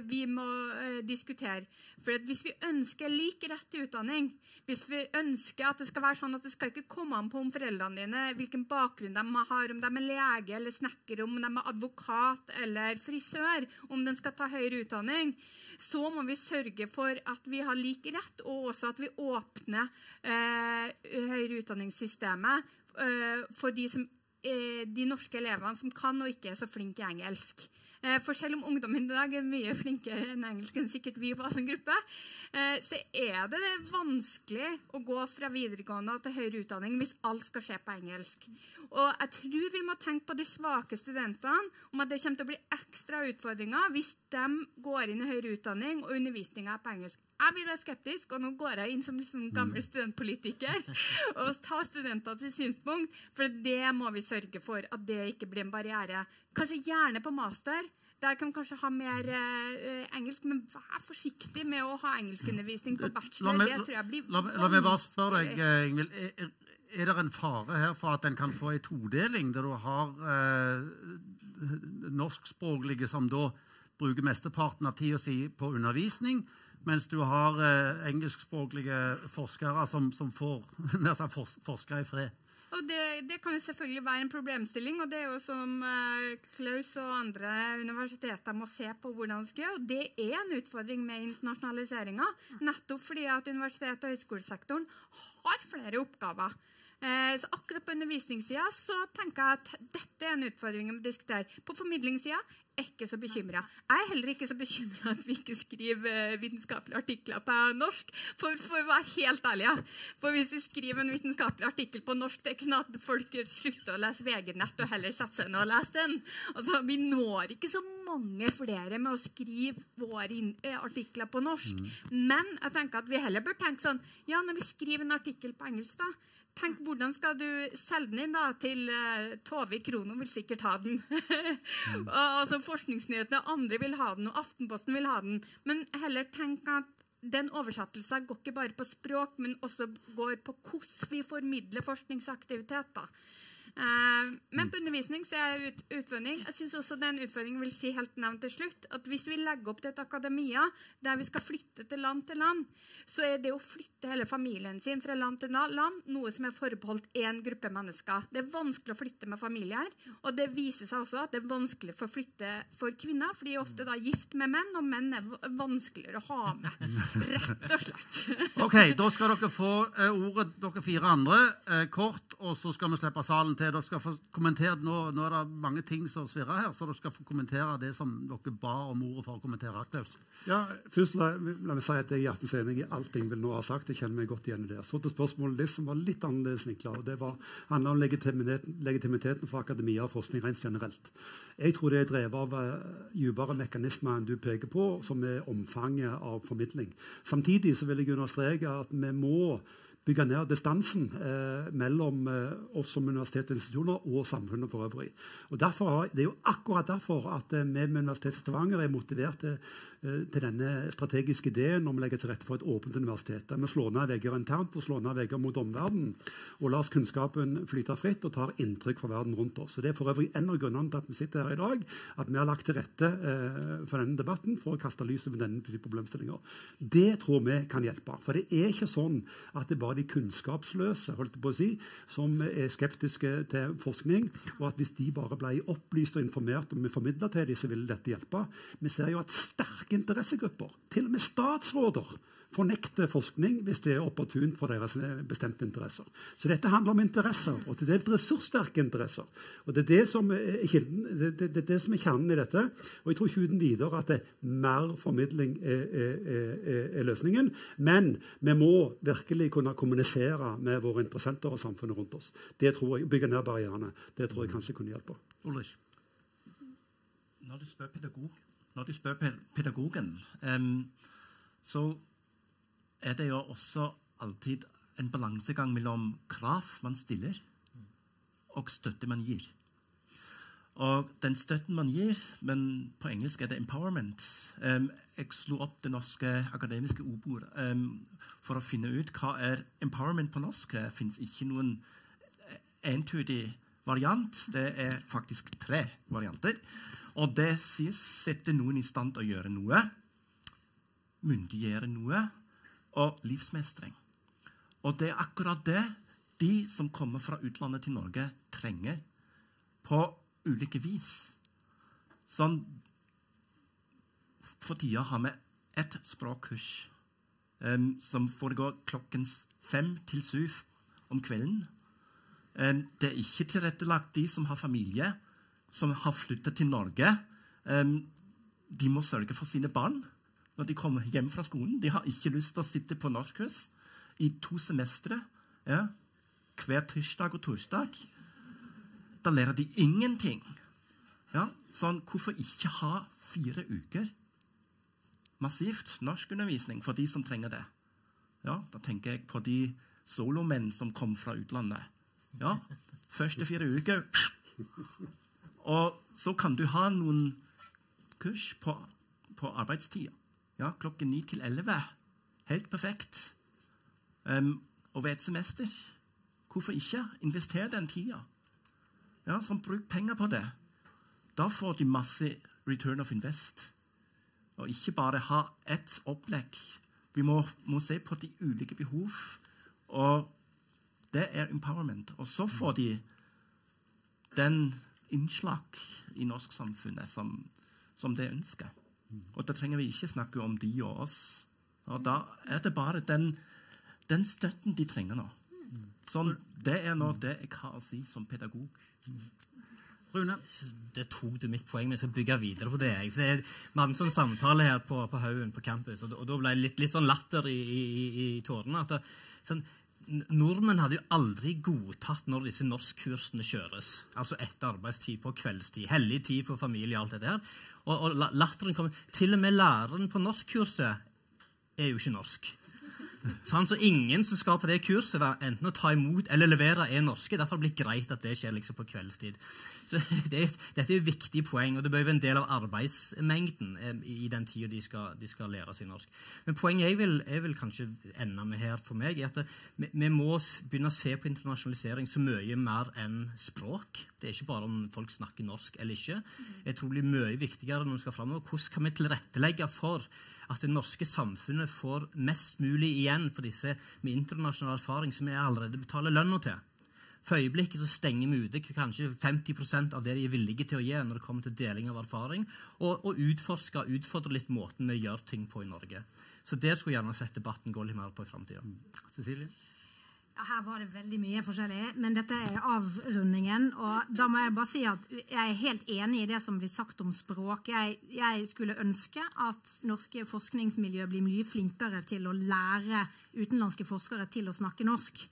E: vi må uh, diskutere. For Hvis vi ønsker lik rett til utdanning, hvis vi ønsker at det skal være sånn at det skal ikke komme an på om foreldrene dine hvilken bakgrunn de har, om de er lege eller snekker, om de er advokat eller frisør, om de skal ta høyere utdanning, så må vi sørge for at vi har lik rett, og også at vi åpner uh, høyere utdanningssystemet for de som Eh, de norske elevene som kan og ikke er så flinke i engelsk. Eh, for selv om ungdommen i dag er mye flinkere enn engelsk enn sikkert vi var som gruppe, eh, så er det vanskelig å gå fra videregående til høyere utdanning hvis alt skal skje på engelsk. Og jeg tror vi må tenke på de svake studentene, om at det kommer til å bli ekstra utfordringer hvis de går inn i høyere utdanning og undervisninga er på engelsk. Jeg vil være skeptisk, og nå går jeg inn som liksom gammel studentpolitiker (laughs) og tar studenter til synspunkt, for det må vi sørge for at det ikke blir en barriere. Kanskje gjerne på master. Der kan kanskje ha mer uh, engelsk, men vær forsiktig med å ha engelskundervisning på bachelor.
A: Meg, det tror jeg blir la, la meg bare spørre deg, eh, Ingvild. Er, er, det en fare her for at en kan få en todeling, der du har uh, norskspråklige som da bruker mesteparten av tida si på undervisning, mens du har eh, engelskspråklige forskere som, som får (laughs) forske i fred.
E: Og det, det, kan jo selvfølgelig være en problemstilling, og det er jo som uh, Klaus og andre universiteter må se på hvordan de skal gjøre. Det er en utfordring med internasjonaliseringa, nettopp fordi at universitet- og høyskolesektoren har flere oppgaver. Eh, så akkurat på undervisningssida så tenker jeg at dette er en utfordring å diskutere. På formidlingssida er jeg ikke så bekymra. Jeg er heller ikke så bekymra at vi ikke skriver eh, vitenskapelige artikler på norsk. For, for å være helt ærlig, ja. For hvis vi skriver en vitenskapelig artikkel på norsk, det er ikke sånn at folk slutter å lese VG-nett og heller setter seg ned og leser den. Altså, Vi når ikke så mange flere med å skrive våre eh, artikler på norsk. Mm. Men jeg tenker at vi heller bør tenke sånn Ja, når vi skriver en artikkel på engelsk, da tenk hvordan skal du selge den inn da, til uh, Tove Krono vil sikkert ha den. (laughs) og, altså Forskningsnyhetene andre vil ha den, og Aftenposten vil ha den. Men heller tenk at den oversettelsen går ikke bare på språk, men også går på hvordan vi formidler forskningsaktivitet. da. Uh, men på undervisning så er det ut, utfordring. Jeg synes også den utfordringen vil si helt nevnt til slutt, at Hvis vi legger opp til et akademia der vi skal flytte til land til land, så er det å flytte hele familien sin fra land til land noe som er forbeholdt én gruppe mennesker. Det er vanskelig å flytte med familier, og det viser seg også at det er vanskelig for å flytte for kvinner, for de er ofte da gift med menn, og menn er vanskeligere å ha med. Rett og slett.
A: ok, Da skal dere få uh, ordet, dere fire andre, uh, kort, og så skal vi slippe salen til dere skal få kommentere, nå, nå, er det mange ting som svirrer her, så dere skal få kommentere det som dere ba om ordet for å kommentere. Klaus?
F: Ja, først la, la, meg si at Jeg er hjertens enig i alt Ingvild nå har sagt. Jeg kjenner meg godt igjen i det. Så til spørsmålet det som var litt annerledes vinkla. Det var, handla om legitimiteten, legitimiteten for akademia og forskning rent generelt. Jeg tror det er drevet av uh, mekanismer enn du peker på, som er omfanget av formidling. Samtidig så vil jeg understreke at vi må bygge ned distansen eh, mellom eh, oss som universitet og institusjoner og samfunnet for øvrig. Og derfor, Det er jo akkurat derfor at eh, vi med Universitetet i Stavanger er motivert til til denne strategiske ideen om å legge til rette for et åpent universitet. Der vi slår ned vegger internt og slår ned vegger mot omverdenen. Og lar kunnskapen flyte fritt og tar inntrykk fra verden rundt oss. Så Det er for øvrig en av grunnene til at vi sitter her i dag. At vi har lagt til rette eh, for denne debatten for å kaste lys over denne problemstillinger. Det tror vi kan hjelpe. For det er ikke sånn at det er bare de kunnskapsløse holdt på å si, som er skeptiske til forskning, og at hvis de bare ble opplyst og informert og vi formidla til dem, så ville dette hjelpe. Vi ser jo at sterke sterke interessegrupper. Til og med statsråder fornekter forskning hvis det er opportunt for deres eh, bestemte interesser. Så dette handler om interesser, og til dels ressurssterke interesser. Og Det er det som er, kilden, det, det, det, som er kjernen i dette. Og jeg tror ikke uten videre at det mer formidling er, er, er, løsningen. Men vi må virkelig kunne kommunisere med våre interessenter og samfunnet rundt oss. Det tror jeg, Bygge ned barrierene. Det tror jeg kanskje kunne hjelpe.
A: Ulrich.
D: Når du spør, pedagog, når du spør pedagogen, så er det jo også alltid en balansegang mellom krav man stiller, og støtte man gir. Og den støtten man gir, men på engelsk er det 'empowerment' um, Jeg slo opp det norske akademiske ordbord um, for å finne ut hva er 'empowerment' på norsk. Det fins ikke noen entydig variant. Det er faktisk tre varianter. Og det setter noen i stand til å gjøre noe, myndiggjøre noe og livsmestring. Og det er akkurat det de som kommer fra utlandet til Norge, trenger på ulike vis. Sånn For tida har vi ett språkkurs um, som foregår klokken fem til syv om kvelden. Um, det er ikke tilrettelagt de som har familie, som har flyttet til Norge. Um, de må sørge for sine barn når de kommer hjem fra skolen. De har ikke lyst til å sitte på norskkurs i to semestre ja, hver tirsdag og torsdag. Da lærer de ingenting. Ja, sånn, hvorfor ikke ha fire uker massivt norskundervisning for de som trenger det? Ja, Da tenker jeg på de solomenn som kom fra utlandet. Ja, Første fire uker. Og så kan du ha noen kurs på, på arbeidstida. Ja, klokken ni til elleve. Helt perfekt. Um, og ved et semester. Hvorfor ikke? Invester den tida. Ja, som Bruk penger på det. Da får du masse return of invest. Og ikke bare ha ett opplegg. Vi må, må se på de ulike behov. Og det er empowerment. Og så får de den innslag i norsk samfunnet som, som de ønsker. Og da trenger vi ikke snakke om de og oss. Og da er det bare den, den støtten de trenger nå. Sånn, det er nå det jeg har å si som pedagog.
C: Rune? Det tok du mitt poeng. Vi skal bygge videre på det. For det vi hadde en sånn samtale her på, på Haugen på campus, og, og da ble det litt, litt sånn latter i, i, i tårene. at det, sånn, Nordmenn hadde jo aldri godtatt når disse norskkursene kjøres. Altså etter arbeidstid, på kveldstid, hellig tid for familie og alt dette her. Og, og latteren kommer Til og med læreren på norskkurset er jo ikke norsk. Så ingen som skal på det kurset, enten å ta imot eller levere, er norske. Derfor blir det greit at det skjer liksom på kveldstid. Så (laughs) det, Dette er et viktig poeng, og det bør være en del av arbeidsmengden eh, i den tida de, de, skal lære seg norsk. Men poenget jeg vil, jeg vil kanskje ende med her for meg, er at det, vi, vi, må begynne å se på internasjonalisering så mye mer enn språk. Det er ikke bare om folk snakker norsk eller ikke. Jeg tror det blir mye viktigere når vi skal framover. Hvordan kan vi tilrettelegge for at det norske samfunnet får mest mulig igjen for disse med internasjonal erfaring som vi allerede betaler lønna til. For øyeblikket så stenger vi ute kanskje 50 av det de er villige til å gi når det kommer til deling av erfaring, og, og utforske og utfordre litt måten vi gjør ting på i Norge. Så der skulle jeg gjerne sett debatten gå litt mer på i framtida.
A: Cecilie?
B: Ja, her var det veldig mye forskjellig, men dette er avrundingen. Og da må jeg bare si at jeg er helt enig i det som blir sagt om språk. Jeg, jeg skulle ønske at norske forskningsmiljø blir mye flinkere til å lære utenlandske forskere til å snakke norsk.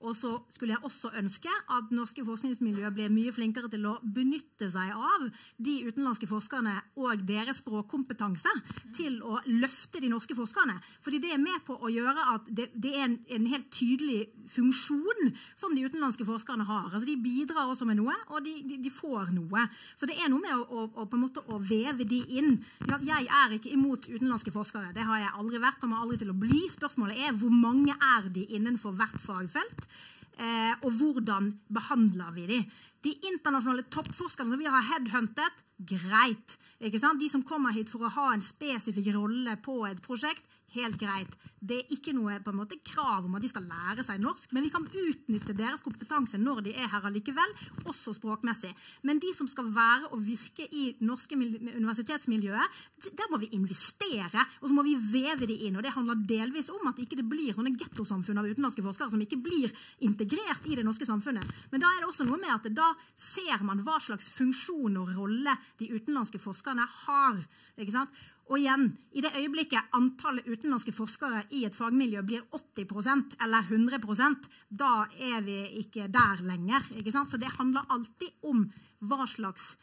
B: Og så skulle jeg også ønske at norske forskningsmiljøer ble mye flinkere til å benytte seg av de utenlandske forskerne og deres språkkompetanse til å løfte de norske forskerne. Fordi det er med på å gjøre at det, det er en, en, helt tydelig funksjon som de utenlandske forskerne har. Altså De bidrar også med noe, og de, de, de får noe. Så det er noe med å, å, å, på en måte å veve de inn. Jeg er ikke imot utenlandske forskere. Det har jeg aldri vært, kommer aldri til å bli. Spørsmålet er hvor mange er de innenfor hvert fagfelt? Eh, og hvordan behandler vi dem? De internasjonale toppforskerne som vi har headhuntet, greit. De som kommer hit for å ha en spesifikk rolle på et prosjekt, helt greit. Det er ikke noe på en måte, krav om at de skal lære seg norsk, men vi kan utnytte deres kompetanse når de er her allikevel, også språkmessig. Men de som skal være og virke i norske mil- universitetsmiljøet, der må vi investere, og så må vi veve de inn. Og det handler delvis om at ikke det blir sånne gettosamfunn av utenlandske forskere som ikke blir integrert i det norske samfunnet. Men da er det også noe med at da ser man hva slags funksjon og rolle de utenlandske forskerne har. Ikke sant? Og igjen, i det øyeblikket antallet utenlandske forskere i et fagmiljø blir 80% eller 100% da er vi ikke der lenger. Ikke? Så det handler alltid om hva slags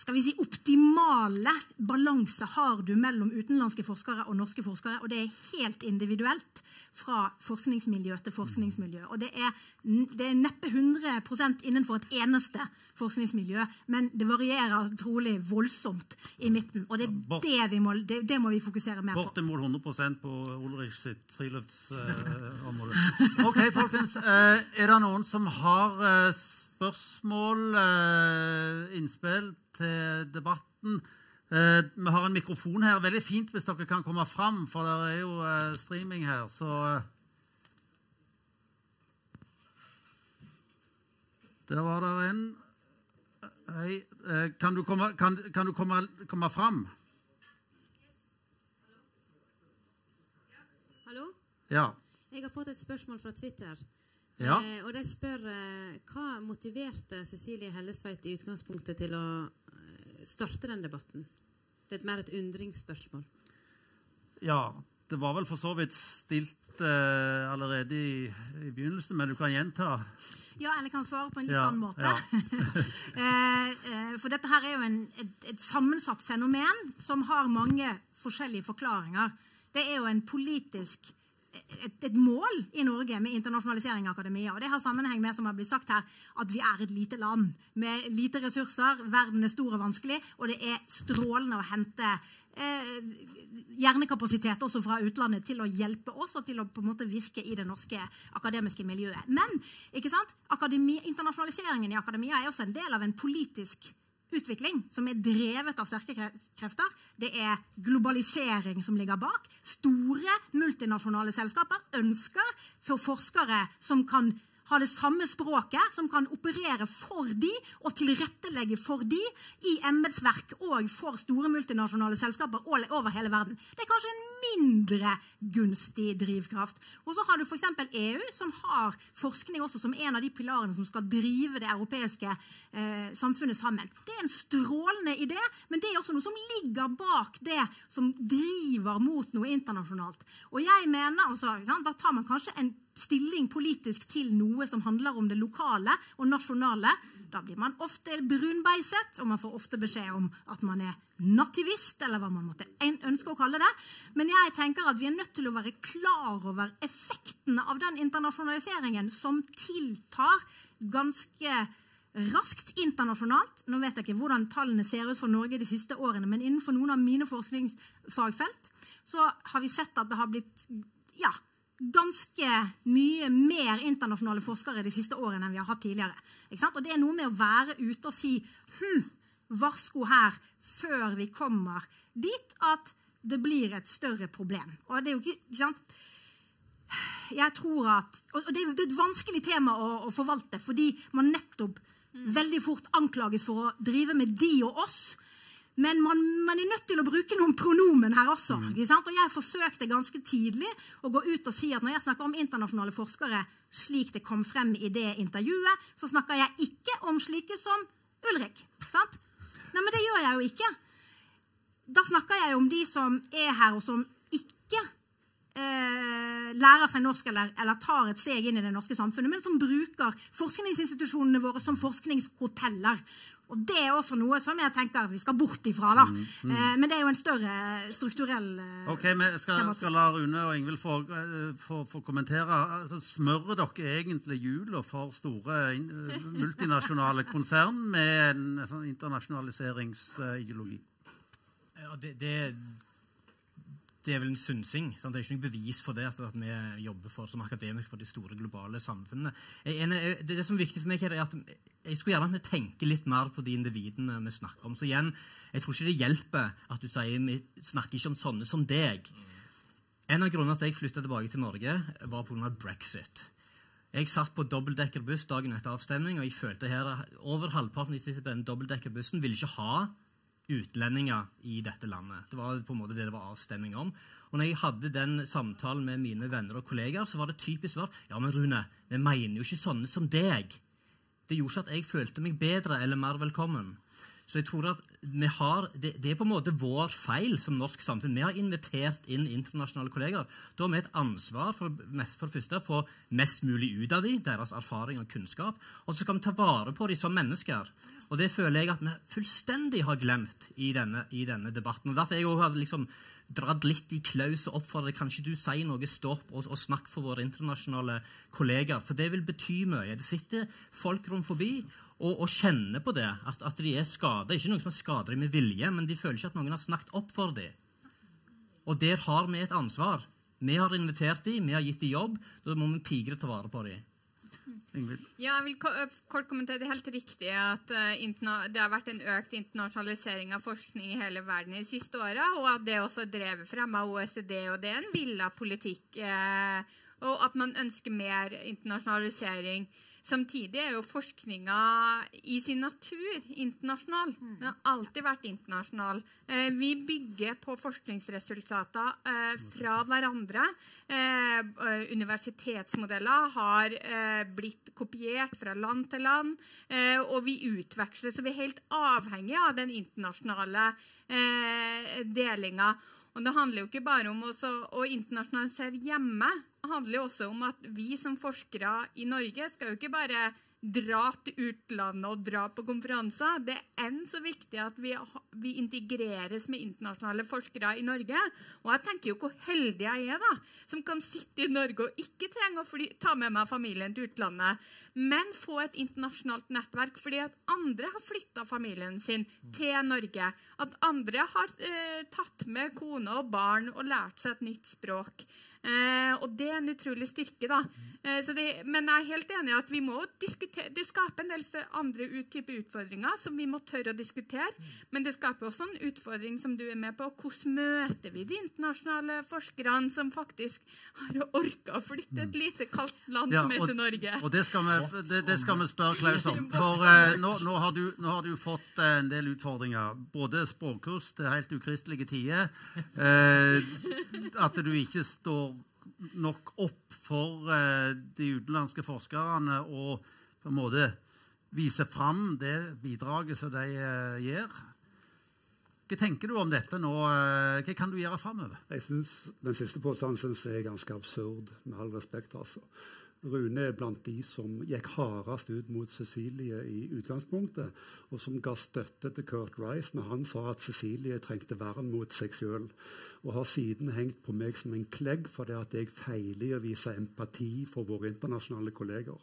B: skal vi si, optimale balanse har du mellom utenlandske forskere og norske forskere. Og det er helt individuelt fra forskningsmiljø til forskningsmiljø. Og det er, det er neppe 100% innenfor et eneste forskningsmiljø, men det varierer trolig voldsomt i midten. Og det er
A: Bort-
B: det vi må, det, det må vi fokusere mer på.
A: Bortimot 100% på Ulrich sitt friluftsområde. (laughs) OK, folkens. Uh, er det noen som har uh, spørsmål, eh, innspill til debatten? Eh, vi har en mikrofon her. Veldig fint hvis dere kan komme fram, for det er jo eh, streaming her. Så eh. Der var det en. Hei. eh, kan du komme, kan, kan du komme, komme fram?
G: Hallo?
A: Ja.
G: Jeg har fått et spørsmål fra Twitter.
A: Ja.
G: Eh, og de spør eh, hva motiverte Cecilie Hellesveit i utgangspunktet til å eh, starte den debatten? Det er et mer et undringsspørsmål.
A: Ja, det var vel for så vidt stilt eh, allerede i, i begynnelsen, men du kan gjenta.
B: Ja, eller kan svare på en litt
A: Ja,
B: annen måte.
A: ja. (laughs)
B: eh, for dette her er jo en, et, et sammensatt fenomen som har mange forskjellige forklaringer. Det er jo en politisk et, et mål i Norge med internasjonalisering av akademia. og Det har sammenheng med som har blitt sagt her, at vi er et lite land med lite ressurser. Verden er stor og vanskelig, og det er strålende å hente eh, hjernekapasitet også fra utlandet til å hjelpe oss og til å på en måte virke i det norske akademiske miljøet. Men ikke sant? Akademi, internasjonaliseringen i akademia er også en del av en politisk utvikling som er drevet av sterke krefter. Det er globalisering som ligger bak. Store multinasjonale selskaper ønsker for forskere som kan ha det samme språket, som kan operere for de og tilrettelegge for de i embetsverk og for store multinasjonale selskaper over hele verden. Det er kanskje en mindre gunstig drivkraft. Og så har du f.eks. EU, som har forskning også som en av de pilarene som skal drive det europeiske eh, samfunnet sammen. Det er en strålende idé, men det er også noe som ligger bak det som driver mot noe internasjonalt. Og jeg mener altså, Da tar man kanskje en stilling politisk til noe som handler om det lokale og nasjonale. Da blir man ofte brunbeiset, og man får ofte beskjed om at man er nativist, eller hva man måtte ønske å kalle det. Men jeg tenker at vi er nødt til å være klar over effektene av den internasjonaliseringen som tiltar ganske raskt internasjonalt. Nå vet jeg ikke hvordan tallene ser ut for Norge de siste årene, men innenfor noen av mine forskningsfagfelt så har vi sett at det har blitt ja, ganske mye mer internasjonale forskere de siste årene enn vi har hatt tidligere. Og det er noe med å være ute og si hm, varsko her før vi kommer dit at det blir et større problem. Og det er jo ikke, ikke sant? Jeg tror at, og det er et vanskelig tema å, å forvalte, fordi man nettopp veldig fort anklages for å drive med de og oss. Men man, man er nødt til å bruke noen pronomen her også. Sant? Og jeg forsøkte ganske tidlig å gå ut og si at når jeg snakker om internasjonale forskere slik det kom frem i det intervjuet, så snakker jeg ikke om slike som Ulrik. Sant? Nei, men det gjør jeg jo ikke. Da snakker jeg om de som er her, og som ikke eh, lærer seg norsk eller, eller tar et steg inn i det norske samfunnet, men som bruker forskningsinstitusjonene våre som forskningshoteller. Og Det er også noe som jeg tenkte at vi skal bort ifra. da. Eh, men det er jo en større strukturell eh,
A: Ok, Vi skal, skal la Rune og Ingvild få, eh, få, få kommentere. Altså, smører dere egentlig hjula for store multinasjonale konsern med en sånn internasjonaliseringsideologi?
C: Ja, det, det, det er vel en synsing. Sant? Det er ikke noe bevis for det at, vi jobber for, som akademikere for de store globale samfunnene. En- det, det som er viktig for meg, er at jeg skulle gjerne at vi tenker litt mer på de individene vi snakker om. Så igjen, jeg tror ikke det hjelper at du sier vi snakker ikke om sånne som deg. En av grunnene til at jeg flytta tilbake til Norge, var pga. brexit. Jeg satt på dobbeltdekkerbuss dagen etter avstemning, og jeg følte her over halvparten av de som sitter på den dobbeltdekkerbussen, ville ikke ha utlendinger i dette landet. Det var på en måte det det var avstemning om. Og når jeg hadde den samtalen med mine venner og kollegaer, så var det typisk svar ja, men Rune, vi mener jo ikke sånne som deg. Det gjorde ikke at jeg følte meg bedre eller mer velkommen. Så jeg tror at vi har, det, det, er på en måte vår feil som norsk samfunn. Vi har invitert inn internasjonale kolleger. Da har vi et ansvar for, for det første å få mest mulig ut av dem, deres erfaring og kunnskap. Og så skal vi ta vare på dem som mennesker. Og det føler jeg at vi fullstendig har glemt i denne, i denne debatten. Og Derfor jeg har liksom dratt litt i klaus og oppfordret kanskje du sier noe, stopp og, og snakk for våre internasjonale kollegaer. For det vil bety mye. Det sitter folk rundt forbi og, og kjenner på det, at, at de er skada. Ikke noen som er dem med vilje, men de føler ikke at noen har snakket opp for dem. Og der har vi et ansvar. Vi har invitert dem, vi har gitt dem jobb. Da må vi pigre ta vare på dem.
E: Ja, jeg vil kort kommentere. Det helt riktig at uh, det har vært en økt internasjonalisering av forskning i hele verden de siste åra, og at det også er drevet frem av OECD. og Det er en villa politikk. Uh, og at man ønsker mer internasjonalisering. Samtidig er jo forskninga i sin natur internasjonal. Mm. Den har alltid vært internasjonal. Eh, vi bygger på forskningsresultater eh, fra hverandre. Eh, universitetsmodeller har blitt kopiert fra land til land, og vi utveksler. Så vi er helt avhengig av den internasjonale delinga. Og det handler jo ikke bare om å internasjonalisere hjemme. Handler jo også om at vi som forskere i Norge skal jo ikke bare dra til utlandet og dra på konferanser. Det er enn så viktig at vi, vi, integreres med internasjonale forskere i Norge. Og jeg tenker jo hvor heldig jeg er, da, som kan sitte i Norge og ikke trenge å fly, ta med meg familien til utlandet, men få et internasjonalt nettverk fordi at andre har flytta familien sin til Norge. At andre har eh, tatt med kone og barn og lært seg et nytt språk. Eh, og det er en utrolig styrke. da. Eh, det, men jeg er helt enig i at vi må diskutere, det skaper en del andre typer utfordringer som vi må tørre å diskutere. Men det skaper også en utfordring som du er med på. Hvordan møter vi de internasjonale forskerne som faktisk har orka å flytte et lite, kaldt land ja, som heter Norge?
A: Og det skal, vi, det, det skal vi, spørre Klaus om. (laughs) For eh, nå, nå, har du, nå, har du, fått eh, en del utfordringer. Både språkkurs til helt ukristelige tider. Eh, at du ikke står nok opp for uh, de utenlandske forskerne å på en måte vise fram det bidraget som de uh, gir. Hva tenker du om dette nå? Uh, hva kan du gjøre framover?
F: Den siste påstanden syns jeg er ganske absurd, med all respekt. altså. Rune er blant de som gikk hardest ut mot Cecilie i utgangspunktet, og som ga støtte til Kurt Rice når han sa at Cecilie trengte vern mot seg sjøl og har siden hengt på meg som en klegg for det at jeg feiler i å vise empati for våre internasjonale kolleger.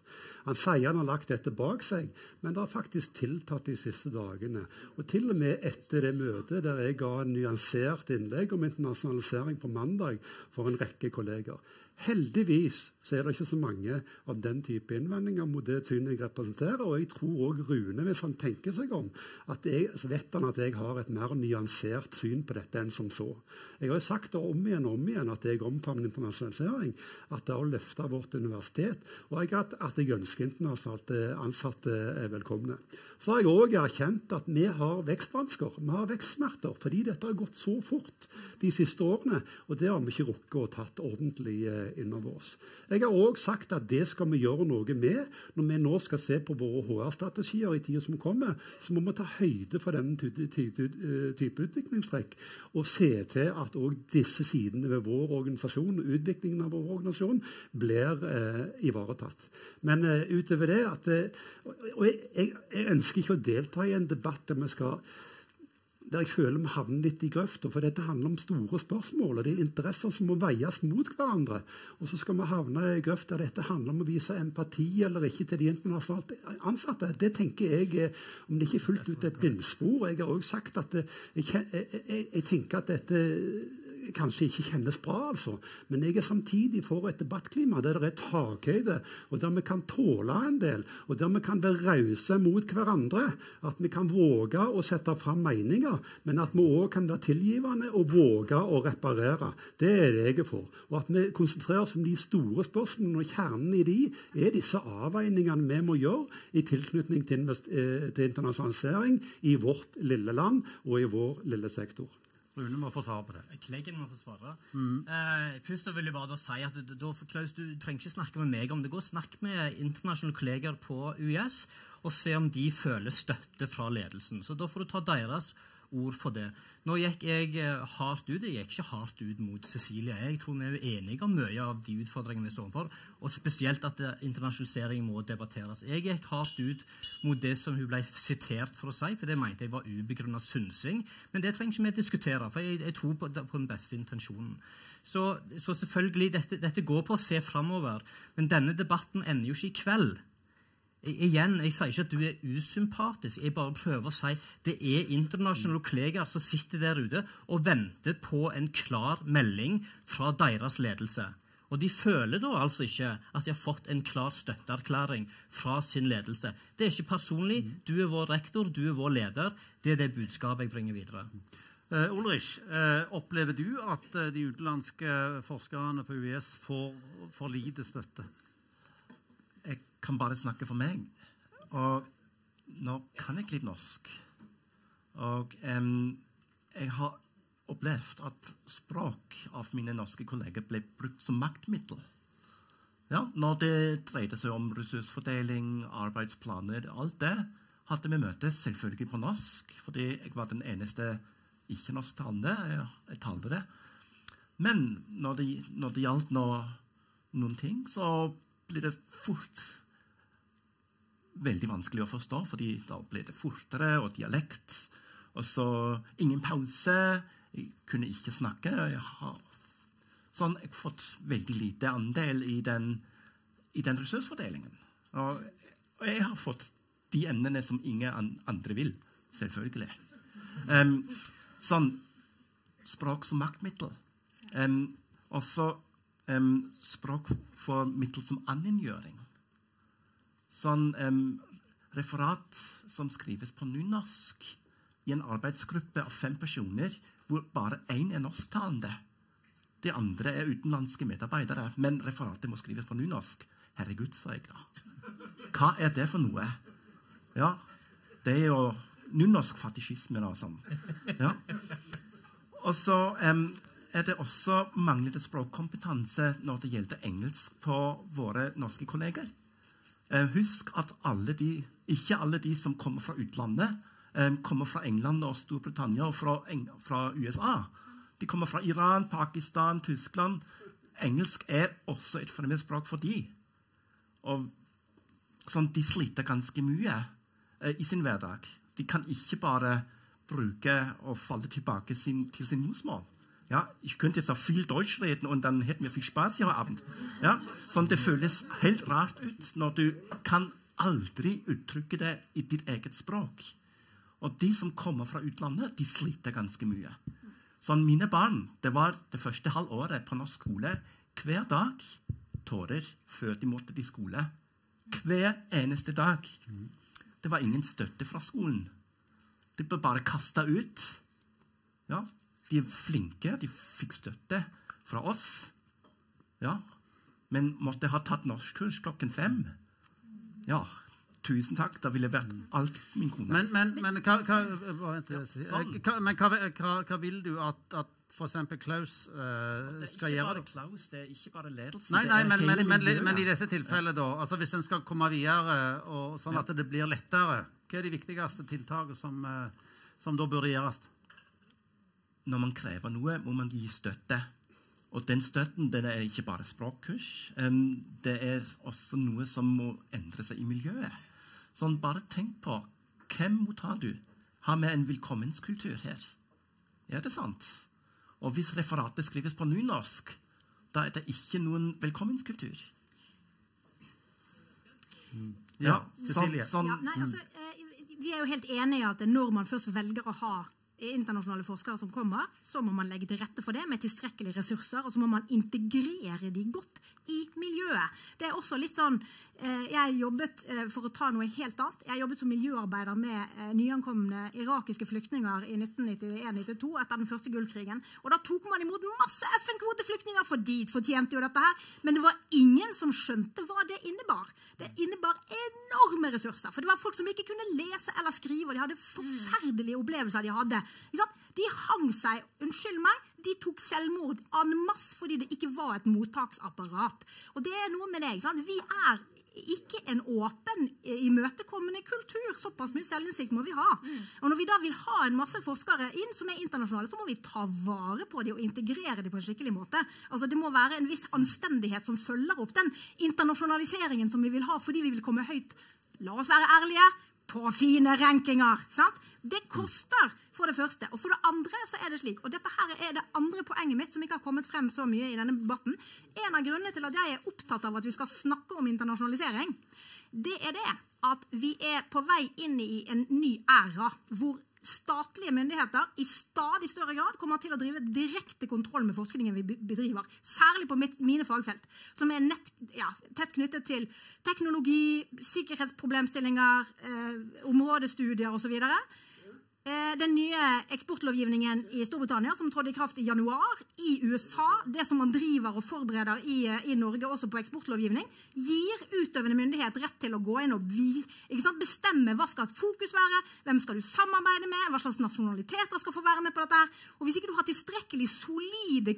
F: Han sier han har lagt dette bak seg, men det har faktisk tiltatt de siste dagene. Og til og med etter det møtet der jeg ga en nyansert innlegg om internasjonalisering på mandag for en rekke kolleger. Heldigvis så er det ikke så mange av den type innvendinger mot det synet jeg representerer. Og jeg tror òg Rune, hvis han tenker seg om, at jeg, så vet han at jeg har et mer nyansert syn på dette enn som så. Jeg har jo sagt det om igjen og om igjen at jeg omfavner internasjonalisering. At det har løfta vårt universitet. Og jeg, at, at jeg ønsker internasjonalt ansatte er velkomne. Så har jeg òg erkjent at vi har vekstvansker. Vi har vekstsmerter fordi dette har gått så fort de siste årene. Og det har vi ikke rukket å tatt ordentlig eh, innover oss. Jeg har òg sagt at det skal vi gjøre noe med. Når vi nå skal se på våre HR-strategier i tida som kommer, så må vi ta høyde for denne type utviklingstrekk og se til at òg disse sidene ved vår organisasjon og utviklingen av vår organisasjon blir eh, ivaretatt. Men eh, utover det at, eh, og jeg, jeg, jeg ønsker ikke å delta i en debatt der vi skal der jeg føler vi havner litt i grøfta. For dette handler om store spørsmål. og Det er interesser som må veies mot hverandre. Og så skal vi havne i grøfta der dette handler om å vise empati eller ikke til de internasjonalt ansatte. Det tenker jeg om det ikke er fullt ut et blindspor. Jeg har også sagt at jeg, jeg, jeg, jeg tenker at dette kanskje ikke kjennes bra, altså. Men jeg er samtidig for et debattklima der det er takhøyde, og der vi kan tåle en del, og der vi kan være rause mot hverandre. At vi kan våge å sette fram meninger, men at vi òg kan være tilgivende og våge å reparere. Det er det jeg er for. Og at vi konsentrerer oss om de store spørsmålene, og kjernen i de er disse avveiningene vi må gjøre i tilknytning til, eh, til internasjonalisering i vårt lille land og i vår lille sektor.
A: Rune må få svare på det.
C: Kleggen må få svare. Eh, først vil jeg bare da si at du, da, Klaus, du trenger ikke snakke med meg om det. går. snakk med internasjonale kolleger på UiS og se om de føler støtte fra ledelsen. Så Da får du ta deres ord for det. Nå gikk jeg eh, hardt ut. Jeg gikk ikke hardt ut mot Cecilie. Jeg tror vi er enige om mye av de utfordringene vi står overfor, og spesielt at eh, internasjonalisering må debatteres. Jeg gikk hardt ut mot det som hun ble sitert for å si, for det mente jeg var ubegrunna synsing. Men det trenger ikke vi diskutere, for jeg, jeg tror på, på, den beste intensjonen. Så, så selvfølgelig, dette, dette går på å se framover, men denne debatten ender jo ikke i kveld. Igjen, Jeg sier ikke at du er usympatisk. Jeg bare prøver å si det er internasjonale kollegaer som sitter der ute og venter på en klar melding fra deres ledelse. Og De føler da altså ikke at de har fått en klar støtteerklæring fra sin ledelse. Det er ikke personlig. Du er vår rektor, du er vår leder. Det er det budskapet jeg bringer videre.
A: Uh, Ulrich, uh, opplever du at uh, de utenlandske forskerne på UiS får for lite støtte?
D: Kan bare snakke for meg. Og nå kan jeg litt norsk. Og um, jeg har opplevd at språk av mine norske kolleger ble brukt som maktmiddel. Ja, når det dreide seg om ressursfordeling, arbeidsplaner, alt det, hadde vi møte selvfølgelig på norsk, fordi jeg var den eneste ikke-norsktalende. Jeg, talte. Men når det, når det gjaldt noe, noen ting, så blir det fort veldig vanskelig å forstå, fordi da ble det fortere og dialekt. Og så ingen pause. Jeg kunne ikke snakke. Jeg har, sånn, jeg fått veldig lite andel i den, i den ressursfordelingen. Og, og, jeg har fått de emnene som ingen andre vil. Selvfølgelig. Um, sånn språk som maktmiddel. Um, også um, språk for middel som annengjøring. Sånn referat som skrives på nynorsk i en arbeidsgruppe av fem personer, hvor bare én er norsktalende. De andre er utenlandske medarbeidere, men referatet må skrives på nynorsk. Herregud, sa jeg da. Hva er det for noe? Ja, det er jo nynorsk fatisjisme, da. Sånn. Ja. Og så um, er det også manglende språkkompetanse når det gjelder engelsk på våre norske kolleger. Uh, husk at alle de, ikke alle de som kommer fra utlandet, kommer fra England og Storbritannia og fra, fra, USA. De kommer fra Iran, Pakistan, Tyskland. Engelsk er også et fremmedspråk for de. Og sånn, De sliter ganske mye eh, i sin hverdag. De kan ikke bare bruke og falle tilbake sin, til sin morsmål. Ja, ich könnte jetzt auch viel Deutsch reden und dann hätten wir viel Spaß hier Abend. Ja, sånn, Det føles helt rart ut når du kan aldri uttrykke det i ditt eget språk. Og de som kommer fra utlandet, de sliter ganske mye. Sånn, Mine barn det var det første halvåret på norsk skole hver dag tårer før de måtte til skole. Hver eneste dag. Det var ingen støtte fra skolen. De ble bare kasta ut. Ja, de er flinke, de fikk støtte fra oss. Ja, men måtte ha tatt norskkurs klokken fem. Ja, Tusen takk. Da ville vært alt min kone.
A: Men, men, men, hva, hva, hva, men hva, vil du at, at f.eks. Klaus uh, skal gjøre?
D: Det er ikke bare Klaus, det er ikke bare ledelsen.
A: Nei, nei men, men, men, i dette tilfellet, da, altså hvis en skal komme videre, og sånn at det blir lettere, hva er de viktigste tiltakene som, uh, som da burde gjøres?
D: Når man krever noe, må man gi støtte. Og den støtten den er ikke bare språkkurs. Um, det er også noe som må endre seg i miljøet. Sånn, bare tenk på hvem mottar du? Har vi en velkommenskultur her? Er det sant? Og hvis referatet skrives på nynorsk, da er det ikke noen velkommenskultur.
B: Mm. Ja, Cecilie. Sånn, sånn, ja, nei, altså, eh, vi er jo helt enige i at når man først velger å ha internasjonale forskere som kommer, så må man legge til rette for det med tilstrekkelige ressurser, og så må man integrere de godt i miljøet. Det er også litt sånn eh, Jeg jobbet eh, for å ta noe helt annet, jeg jobbet som miljøarbeider med eh, nyankomne irakiske flyktninger i 1991-1992 etter den første Gullkrigen. Og da tok man imot masse FN-kvoteflyktninger, for de fortjente jo dette her. Men det var ingen som skjønte hva det innebar. Det innebar enorme ressurser. For det var folk som ikke kunne lese eller skrive, og de hadde forferdelige opplevelser de hadde. De hang seg, unnskyld meg, de tok selvmord en masse fordi det ikke var et mottaksapparat. Og det er noe med det. Vi er ikke en åpen, imøtekommende kultur. Såpass mye selvinnsikt må vi ha. Og når vi da vil ha en masse forskere inn som er internasjonale, så må vi ta vare på dem og integrere dem på en skikkelig måte. Altså Det må være en viss anstendighet som følger opp den internasjonaliseringen som vi vil ha fordi vi vil komme høyt. La oss være ærlige på fine rankinger. sant? Det koster, for det første. Og for det andre så er det slik, og dette her er det andre poenget mitt som ikke har kommet frem så mye i denne debatten. En av grunnene til at jeg er opptatt av at vi skal snakke om internasjonalisering, det er det at vi er på vei inn i en ny æra hvor statlige myndigheter i stadig større grad kommer til å drive direkte kontroll med forskningen vi bedriver. Særlig på mine fagfelt, som er nett, ja, tett knyttet til teknologi, sikkerhetsproblemstillinger, eh, områdestudier osv. Eh, den nye eksportlovgivningen i Storbritannia, som trådte i kraft i januar, i USA, det som man driver og forbereder i, eh, i Norge også på eksportlovgivning, gir utøvende myndighet rett til å gå inn og bestemme hva skal fokus være, hvem skal du samarbeide med, hva slags nasjonaliteter skal få være med på dette. her. Og Hvis ikke du har tilstrekkelig solide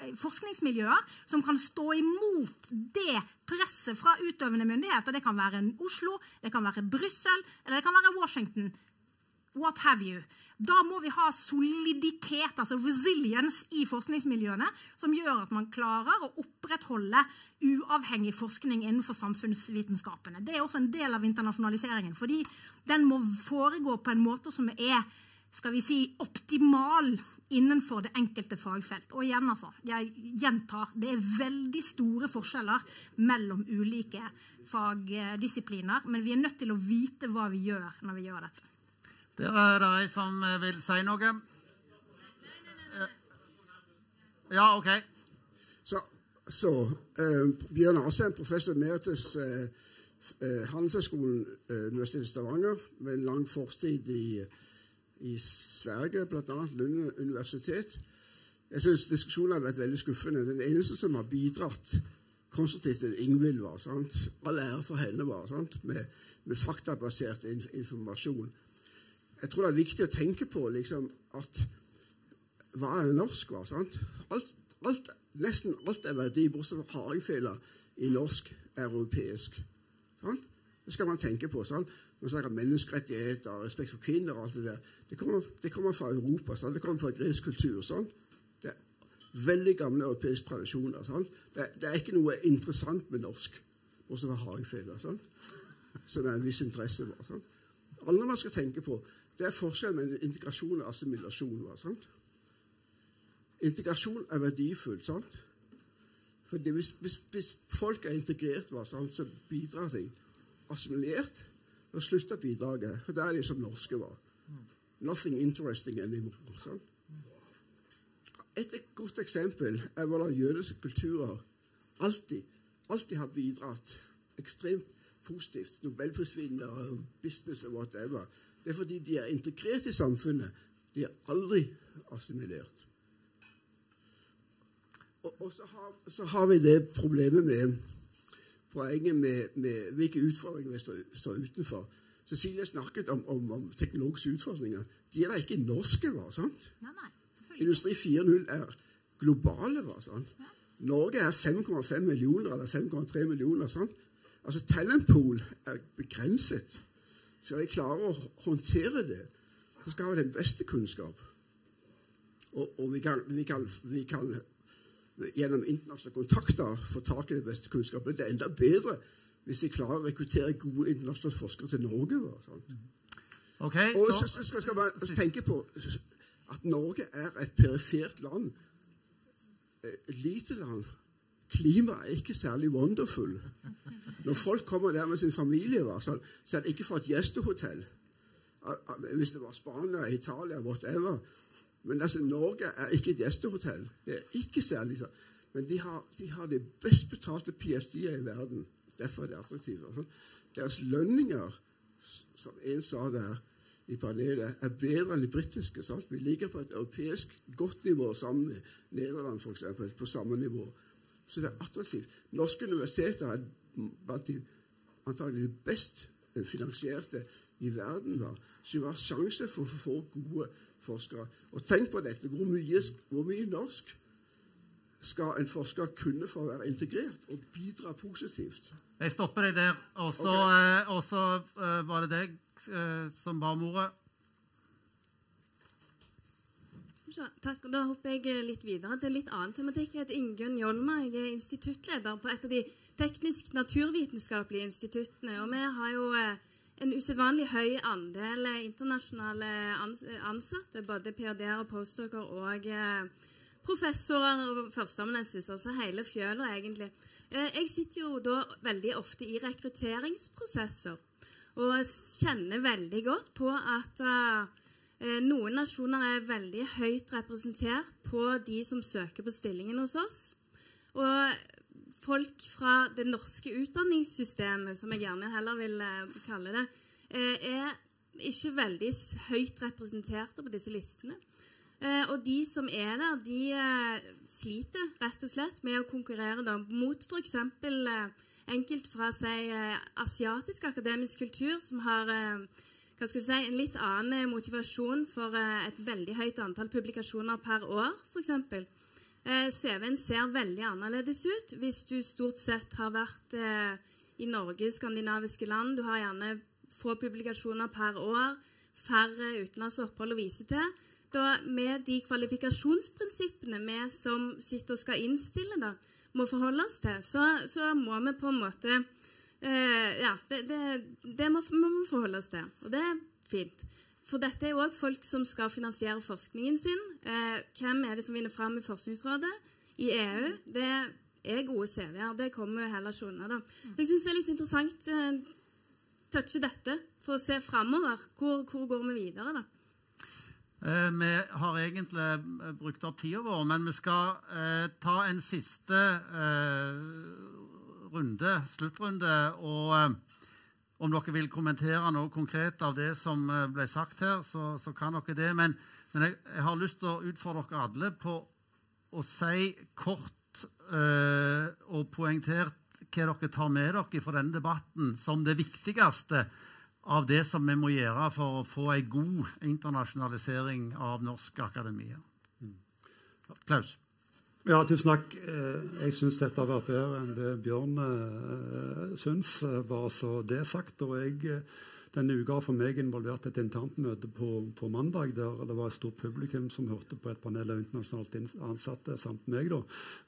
B: eh, forskningsmiljøer som kan stå imot det presset fra utøvende myndigheter, det kan være Oslo, det kan være Brussel eller det kan være Washington, what have you. Da må vi ha soliditet, altså resilience, i forskningsmiljøene som gjør at man klarer å opprettholde uavhengig forskning innenfor samfunnsvitenskapene. Det er også en del av internasjonaliseringen, fordi den må foregå på en måte som er skal vi si, optimal innenfor det enkelte fagfelt. Og igjen, altså, jeg gjentar, det er veldig store forskjeller mellom ulike fagdisipliner, men vi er nødt til å vite hva vi gjør når vi gjør dette.
A: Der er det ei som eh, vil si noe. Ja, OK.
H: Så, så eh, Bjørn Asheim, professor emeritus uh, uh, Handelshøyskolen eh, Universitetet i Stavanger, med en lang fortid i, i Sverige, bl.a. Lund universitet. Jeg syns diskusjonen har vært veldig skuffende. Den eneste som har bidratt konstruktivt til Ingvild, var. sant? All ære for henne, var, sant? Med, med faktabasert informasjon jeg tror det er viktig å tenke på liksom, at hva er norsk? Hva, sant? Alt, alt, nesten alt er verdi, bortsett fra hardingfela i norsk, europeisk. Sant? Det skal man tenke på. Sant? Man snakker menneskerettigheter, respekt for kvinner og alt det der. Det kommer, det kommer fra Europa. Sant? Det kommer fra gresk kultur. Sant? Det er veldig gamle europeiske tradisjoner. Det, det, er ikke noe interessant med norsk, bortsett fra hardingfela, som det er en viss interesse for. Alle man skal tenke på, det er forskjellen mellom integrasjon og assimilasjon. Va, sant? Integrasjon er verdifullt. sant? Fordi hvis, hvis, hvis folk er integrert, va, sant, så bidrar de. Assimilert, da slutter bidraget. For da er de som norske var. Nothing interesting anymore. Sant? Et godt eksempel er hvordan jødiske kulturer alltid, alltid har bidratt ekstremt positivt. Nobelprisvinnere, business og whatever. Det er fordi de er integrert i samfunnet. De er aldri assimilert. Og, og så, har, så, har, vi det problemet med poenget med, med hvilke utfordringer vi står, står utenfor. Cecilie snakket om, om, om, teknologiske utfordringer. De er da ikke norske. Var, sant?
B: Nei, nei,
H: Industri 4.0 er globale. Var, sant? Ja. Norge er 5,5 millioner eller 5,3 millioner. Sant? Altså Talentpool er begrenset. Skal vi klare å håndtere det, så skal vi ha den beste kunnskap. Og, og vi, kan, vi, kan, vi, kan, gjennom internasjonale kontakter få tak i den beste kunnskapen. Det er enda bedre hvis vi klarer å rekruttere gode internasjonale forskere til Norge.
A: Okay,
H: og så, så skal, skal man tenke på at Norge er et perifert land. Et lite land. Klimaet er ikke særlig wonderful. Når folk kommer der med sin familie, så er det ikke fra et gjestehotell. Hvis det var Spania, Italia, whatever. Men altså, Norge er ikke et gjestehotell. Det er ikke særlig sånn. Men de har, de har de best betalte ph.d.-er i verden. Derfor er det attraktive. Altså. Deres lønninger, som en sa der i panelet, er bedre enn de britiske. Sant? Vi ligger på et europeisk godt nivå sammen med Nederland, f.eks. På samme nivå. Så det er attraktivt. Norske universiteter er blant de antagelig best finansierte i verden. Da. Så vi har sjanse for å få gode forskere. Og tenk på dette. Hvor mye, hvor mye norsk skal en forsker kunne for å være integrert og bidra positivt?
A: Jeg stopper deg der. Og så okay. uh, var det deg som ba om ordet.
I: Takk. Da hopper jeg litt videre til litt annen tematikk. Jeg heter Ingunn Jolma. Jeg er instituttleder på et av de teknisk-naturvitenskapelige instituttene. Og vi har jo uh, en usedvanlig høy andel internasjonale ansatte, både ph.d.-er og postdoker og eh, professorer og førsteamanuensiser, Altså hele fjøla, egentlig. Eh, jeg sitter jo da veldig ofte i rekrutteringsprosesser og kjenner veldig godt på at eh, noen nasjoner er veldig høyt representert på de som søker på stillingen hos oss. Og folk fra det norske utdanningssystemet, som jeg gjerne heller vil eh, kalle det, eh, er ikke veldig høyt representerte på disse listene. Eh, og de som er der, de sliter rett og slett med å konkurrere da, mot f.eks. enkelt fra si, asiatisk akademisk kultur, som har hva skal du si, en litt annen motivasjon for et veldig høyt antall publikasjoner per år, f.eks. Eh, CV-en ser veldig annerledes ut hvis du stort sett har vært eh, i Norge, skandinaviske land. Du har gjerne få publikasjoner per år, færre utenlandsopphold å vise til. Da med de kvalifikasjonsprinsippene vi som sitter og skal innstille, da, må forholde oss til, så, så må vi på en måte eh, Ja, det, det, det må, må forholde oss til. Og det er fint. For dette er jo òg folk som skal finansiere forskningen sin. Eh, hvem er det som vinner fram i Forskningsrådet? I EU? Det er gode CV-er. Det kommer heller ikke unna. Da. Jeg syns det er litt interessant å eh, touche dette for å se framover. Hvor, hvor, går vi videre, da?
A: Eh, vi har egentlig eh, brukt opp tida vår, men vi skal eh, ta en siste runde, sluttrunde. og om dere vil kommentere noe konkret av det som eh, ble sagt her, så, så kan dere det. Men, men jeg, jeg, har lyst til å utfordre dere alle på å si kort eh, og poengtert hva dere tar med dere fra denne debatten som det viktigste av det som vi må gjøre for å få en god internasjonalisering av norsk akademia. Mm. Klaus?
F: Ja, tusen takk. Eh, jeg syns dette har vært bedre enn det Bjørn uh, syns, eh, bare så det sagt. Og jeg, denne uka har for meg involvert et internmøte på, på mandag der det var et stort publikum som hørte på et panel av internasjonalt ansatte samt meg. Da.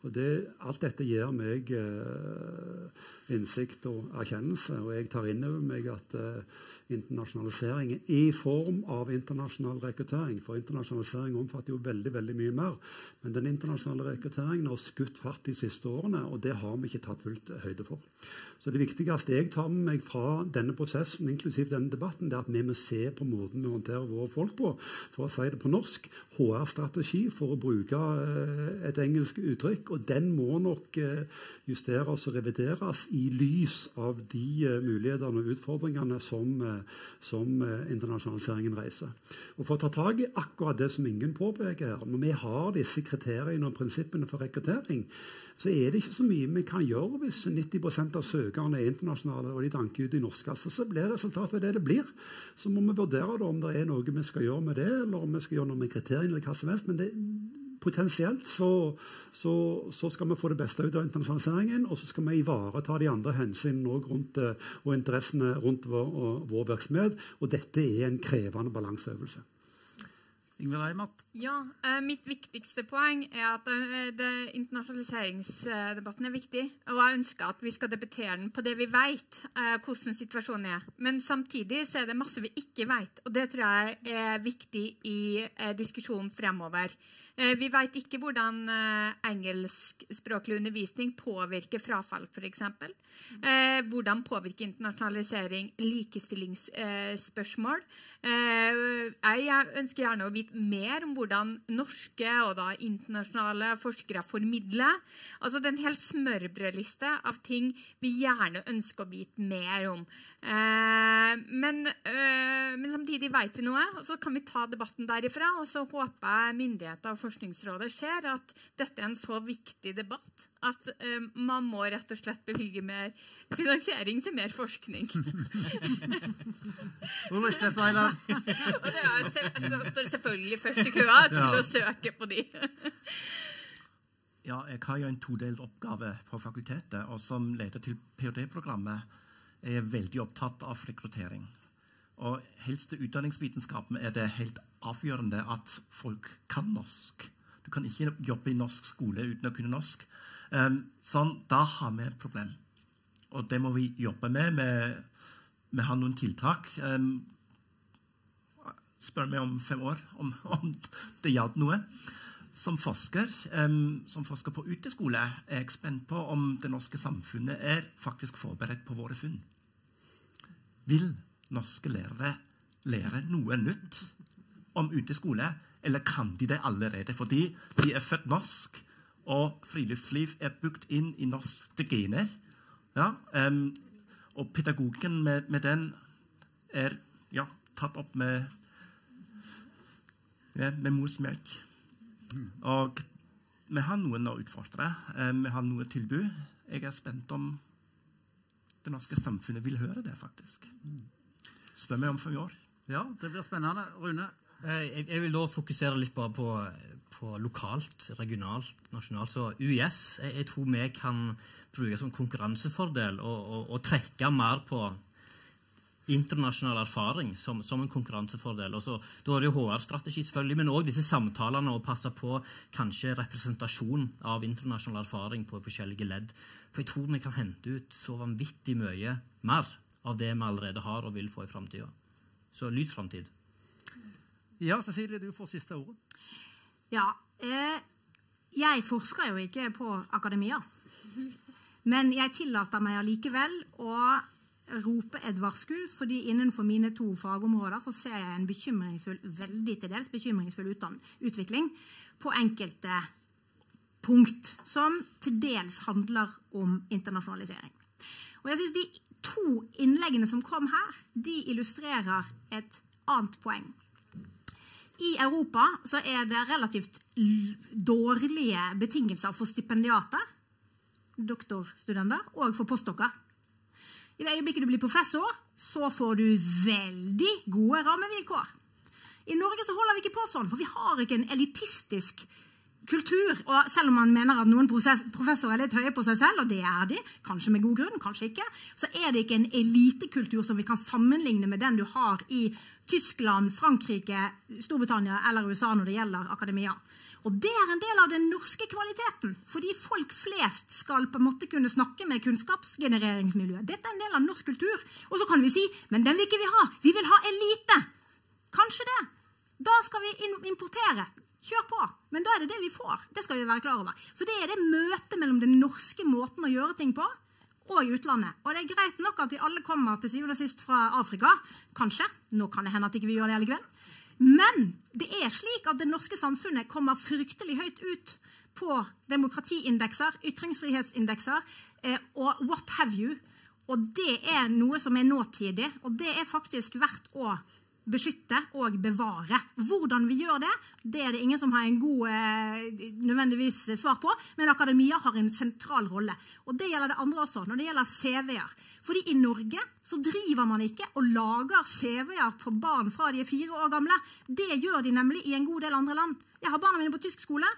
F: Og det, alt dette gir meg innsikt og erkjennelse, og jeg tar inn over meg at uh, internasjonalisering i form av internasjonal rekruttering. For internasjonalisering omfatter jo veldig veldig mye mer. Men den internasjonale rekrutteringen har skutt fart de siste årene, og det har vi ikke tatt fullt høyde for. Så det viktigste jeg tar med meg fra denne prosessen, inklusiv denne debatten, det er at vi må se på måten vi håndterer våre folk på. For å si det på norsk HR-strategi, for å bruke eh, et engelsk uttrykk. Og den må nok eh, justeres og revideres i lys av de eh, mulighetene og utfordringene som som internasjonaliseringen reiser. Og For å ta tak i akkurat det som ingen påpeker her, når vi har disse kriteriene og prinsippene for rekruttering, så er det ikke så mye vi kan gjøre hvis 90% av søkerne er internasjonale og de tanker ut i norsk. Altså, så blir resultatet det det blir. Så må vi vurdere om det er noe vi skal gjøre med det, eller om vi skal gjøre noe med kriteriene. eller hva som helst, men det potensielt så, så, så, skal vi få det beste ut av internasjonaliseringen, og så skal vi ivareta de andre hensynene rundt, eh, og interessene rundt vår, vår virksomhet. Og dette er en krevende balanseøvelse.
E: Ja, eh, Mitt viktigste poeng er at eh, internasjonaliseringsdebatten er viktig. Og jeg ønsker at vi skal debattere den på det vi vet, eh, hvordan situasjonen er. Men samtidig så er det masse vi ikke vet, og det tror jeg er viktig i diskusjonen fremover. Eh, vi vet ikke hvordan eh, engelskspråklig undervisning påvirker frafall, f.eks. Eh, hvordan påvirker internasjonalisering likestillingsspørsmål. Jeg ønsker gjerne å vite mer om hvordan norske og da internasjonale forskere formidler. Altså Det er en hel smørbrødliste av ting vi gjerne ønsker å vite mer om. Men, men, samtidig vet vi noe, og så kan vi ta debatten derifra. Og så håper jeg myndigheter og Forskningsrådet ser at dette er en så viktig debatt at eh, man må rett og slett bevilge mer finansiering til mer forskning. (laughs)
A: Ulrich Tveitweiler. (laughs)
E: og det er, står selvfølgelig først i køa til ja. å søke på de. (laughs)
D: ja, jeg har jo en todelt oppgave på fakultetet, og som leder til ph.d.-programmet er jeg veldig opptatt av rekruttering. Og helst til utdanningsvitenskapen er det helt avgjørende at folk kan norsk. Du kan ikke jobbe i norsk skole uten å kunne norsk. Um, sånn, Da har vi et problem. Og det må vi jobbe med. Vi, har noen tiltak. Um, spør meg om fem år om, om det hjalp noe. Som forsker, um, som forsker på uteskole er jeg spent på om det norske samfunnet er faktisk forberedt på våre funn. Vil norske lærere lære noe nytt om uteskole, eller kan de det allerede fordi de er født norsk, og friluftsliv er bygd inn i norske gener? Ja, um, og pedagogikken med, med, den er ja, tatt opp med, ja, med morsmelk. Og vi har noen å utfordre. Vi har noe tilbud. Jeg er spent om det norske samfunnet vil høre det, faktisk. Spør meg om fem år.
A: Ja, det blir spennende. Rune?
C: Jeg, jeg vil da fokusere litt bare på, på lokalt, regionalt, nasjonalt. Så UiS jeg, jeg tror vi kan bruke som konkurransefordel og, og, og trekke mer på internasjonal erfaring som, som en konkurransefordel. Og så, da er det HR-strategi, selvfølgelig, men òg disse samtalene og passe på kanskje representasjon av internasjonal erfaring på forskjellige ledd. For jeg tror vi kan hente ut så vanvittig mye mer av det vi allerede har og vil få i framtida. Så lys framtid.
A: Ja, Cecilie, du får siste ordet.
B: Ja. Eh, jeg forsker jo ikke på akademia. Men jeg tillater meg allikevel å rope et varsku, fordi innenfor mine to fagområder så ser jeg en bekymringsfull, veldig til dels bekymringsfull utvikling på enkelte punkt, som til dels handler om internasjonalisering. Og jeg synes De to innleggene som kom her, de illustrerer et annet poeng. I Europa så er det relativt dårlige betingelser for stipendiater doktorstudenter og for postdokker. I det øyeblikket du blir professor, så får du veldig gode rammevilkår. I Norge så holder vi ikke på sånn, for vi har ikke en elitistisk kultur. Og selv om man mener at noen professorer er litt høye på seg selv, og det er de, kanskje med god grunn, kanskje ikke, så er det ikke en elitekultur som vi kan sammenligne med den du har i Tyskland, Frankrike, Storbritannia eller USA når det gjelder akademia. Og det er en del av den norske kvaliteten, fordi folk flest skal på en måte kunne snakke med kunnskapsgenereringsmiljøet. Dette er en del av norsk kultur. Og så kan vi si men den vil ikke vi ha. Vi vil ha elite. Kanskje det. Da skal vi importere. Kjør på. Men da er det det vi får. Det skal vi være klar over. Så det er det møtet mellom den norske måten å gjøre ting på og i utlandet. Og det er greit nok at vi alle kommer til syvende og sist fra Afrika. Kanskje. Nå kan det hende at ikke vi gjør det likevel. Men det er slik at det norske samfunnet kommer fryktelig høyt ut på demokratiindekser, ytringsfrihetsindekser eh, og what have you. Og det er noe som er nåtidig, og det er faktisk verdt å beskytte og bevare. Hvordan vi gjør det, det er det ingen som har en god eh, nødvendigvis svar på, men akademia har en sentral rolle. Og det gjelder det andre også, når det gjelder CV-er. Fordi i Norge så driver man ikke og lager CV-er på barn fra de er fire år gamle. Det gjør de nemlig i en god del andre land. Jeg har barna mine på tysk skole.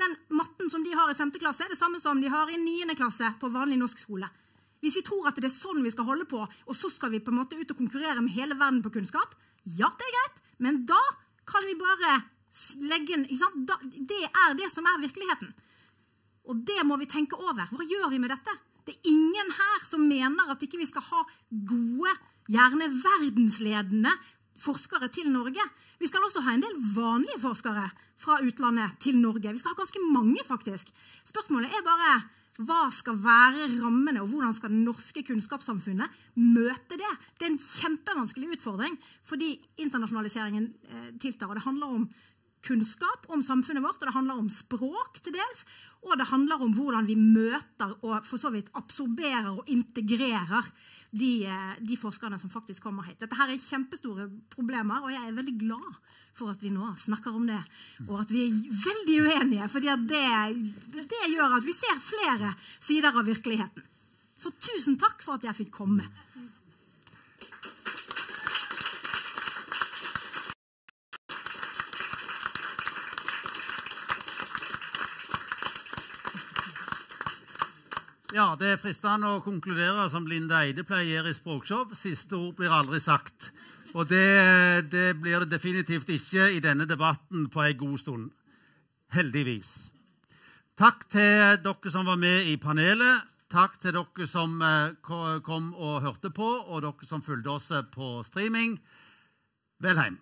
B: Den matten som de har i 5. klasse, er det samme som de har i 9. klasse på vanlig norsk skole. Hvis vi tror at det er sånn vi skal holde på, og så skal vi på en måte ut og konkurrere med hele verden på kunnskap, ja, det er greit, men da kan vi bare legge inn Det er det som er virkeligheten. Og det må vi tenke over. Hva gjør vi med dette? Det er ingen her som mener at ikke vi skal ha gode, gjerne verdensledende forskere til Norge. Vi skal også ha en del vanlige forskere fra utlandet til Norge. Vi skal ha ganske mange, faktisk. Spørsmålet er bare hva skal være rammene, og hvordan skal det norske kunnskapssamfunnet møte det? Det er en kjempevanskelig utfordring fordi internasjonaliseringen eh, tiltar. og Det handler om kunnskap om samfunnet vårt, og det handler om språk til dels. Og det handler om hvordan vi møter og for så vidt absorberer og integrerer de, eh, de forskerne som faktisk kommer hit. Dette her er kjempestore problemer, og jeg er veldig glad for at vi nå snakker om det. Og at vi er veldig uenige, for det, det gjør at vi ser flere sider av virkeligheten. Så tusen takk for at jeg fikk komme.
A: Ja, Det er fristende å konkludere som Linda Eide pleier i språkshow. Siste ord blir aldri sagt. Og det, det blir det definitivt ikke i denne debatten på en god stund. Heldigvis. Takk til dere som var med i panelet. Takk til dere som eh, kom og hørte på, og dere som fulgte oss på streaming. Vel hjem.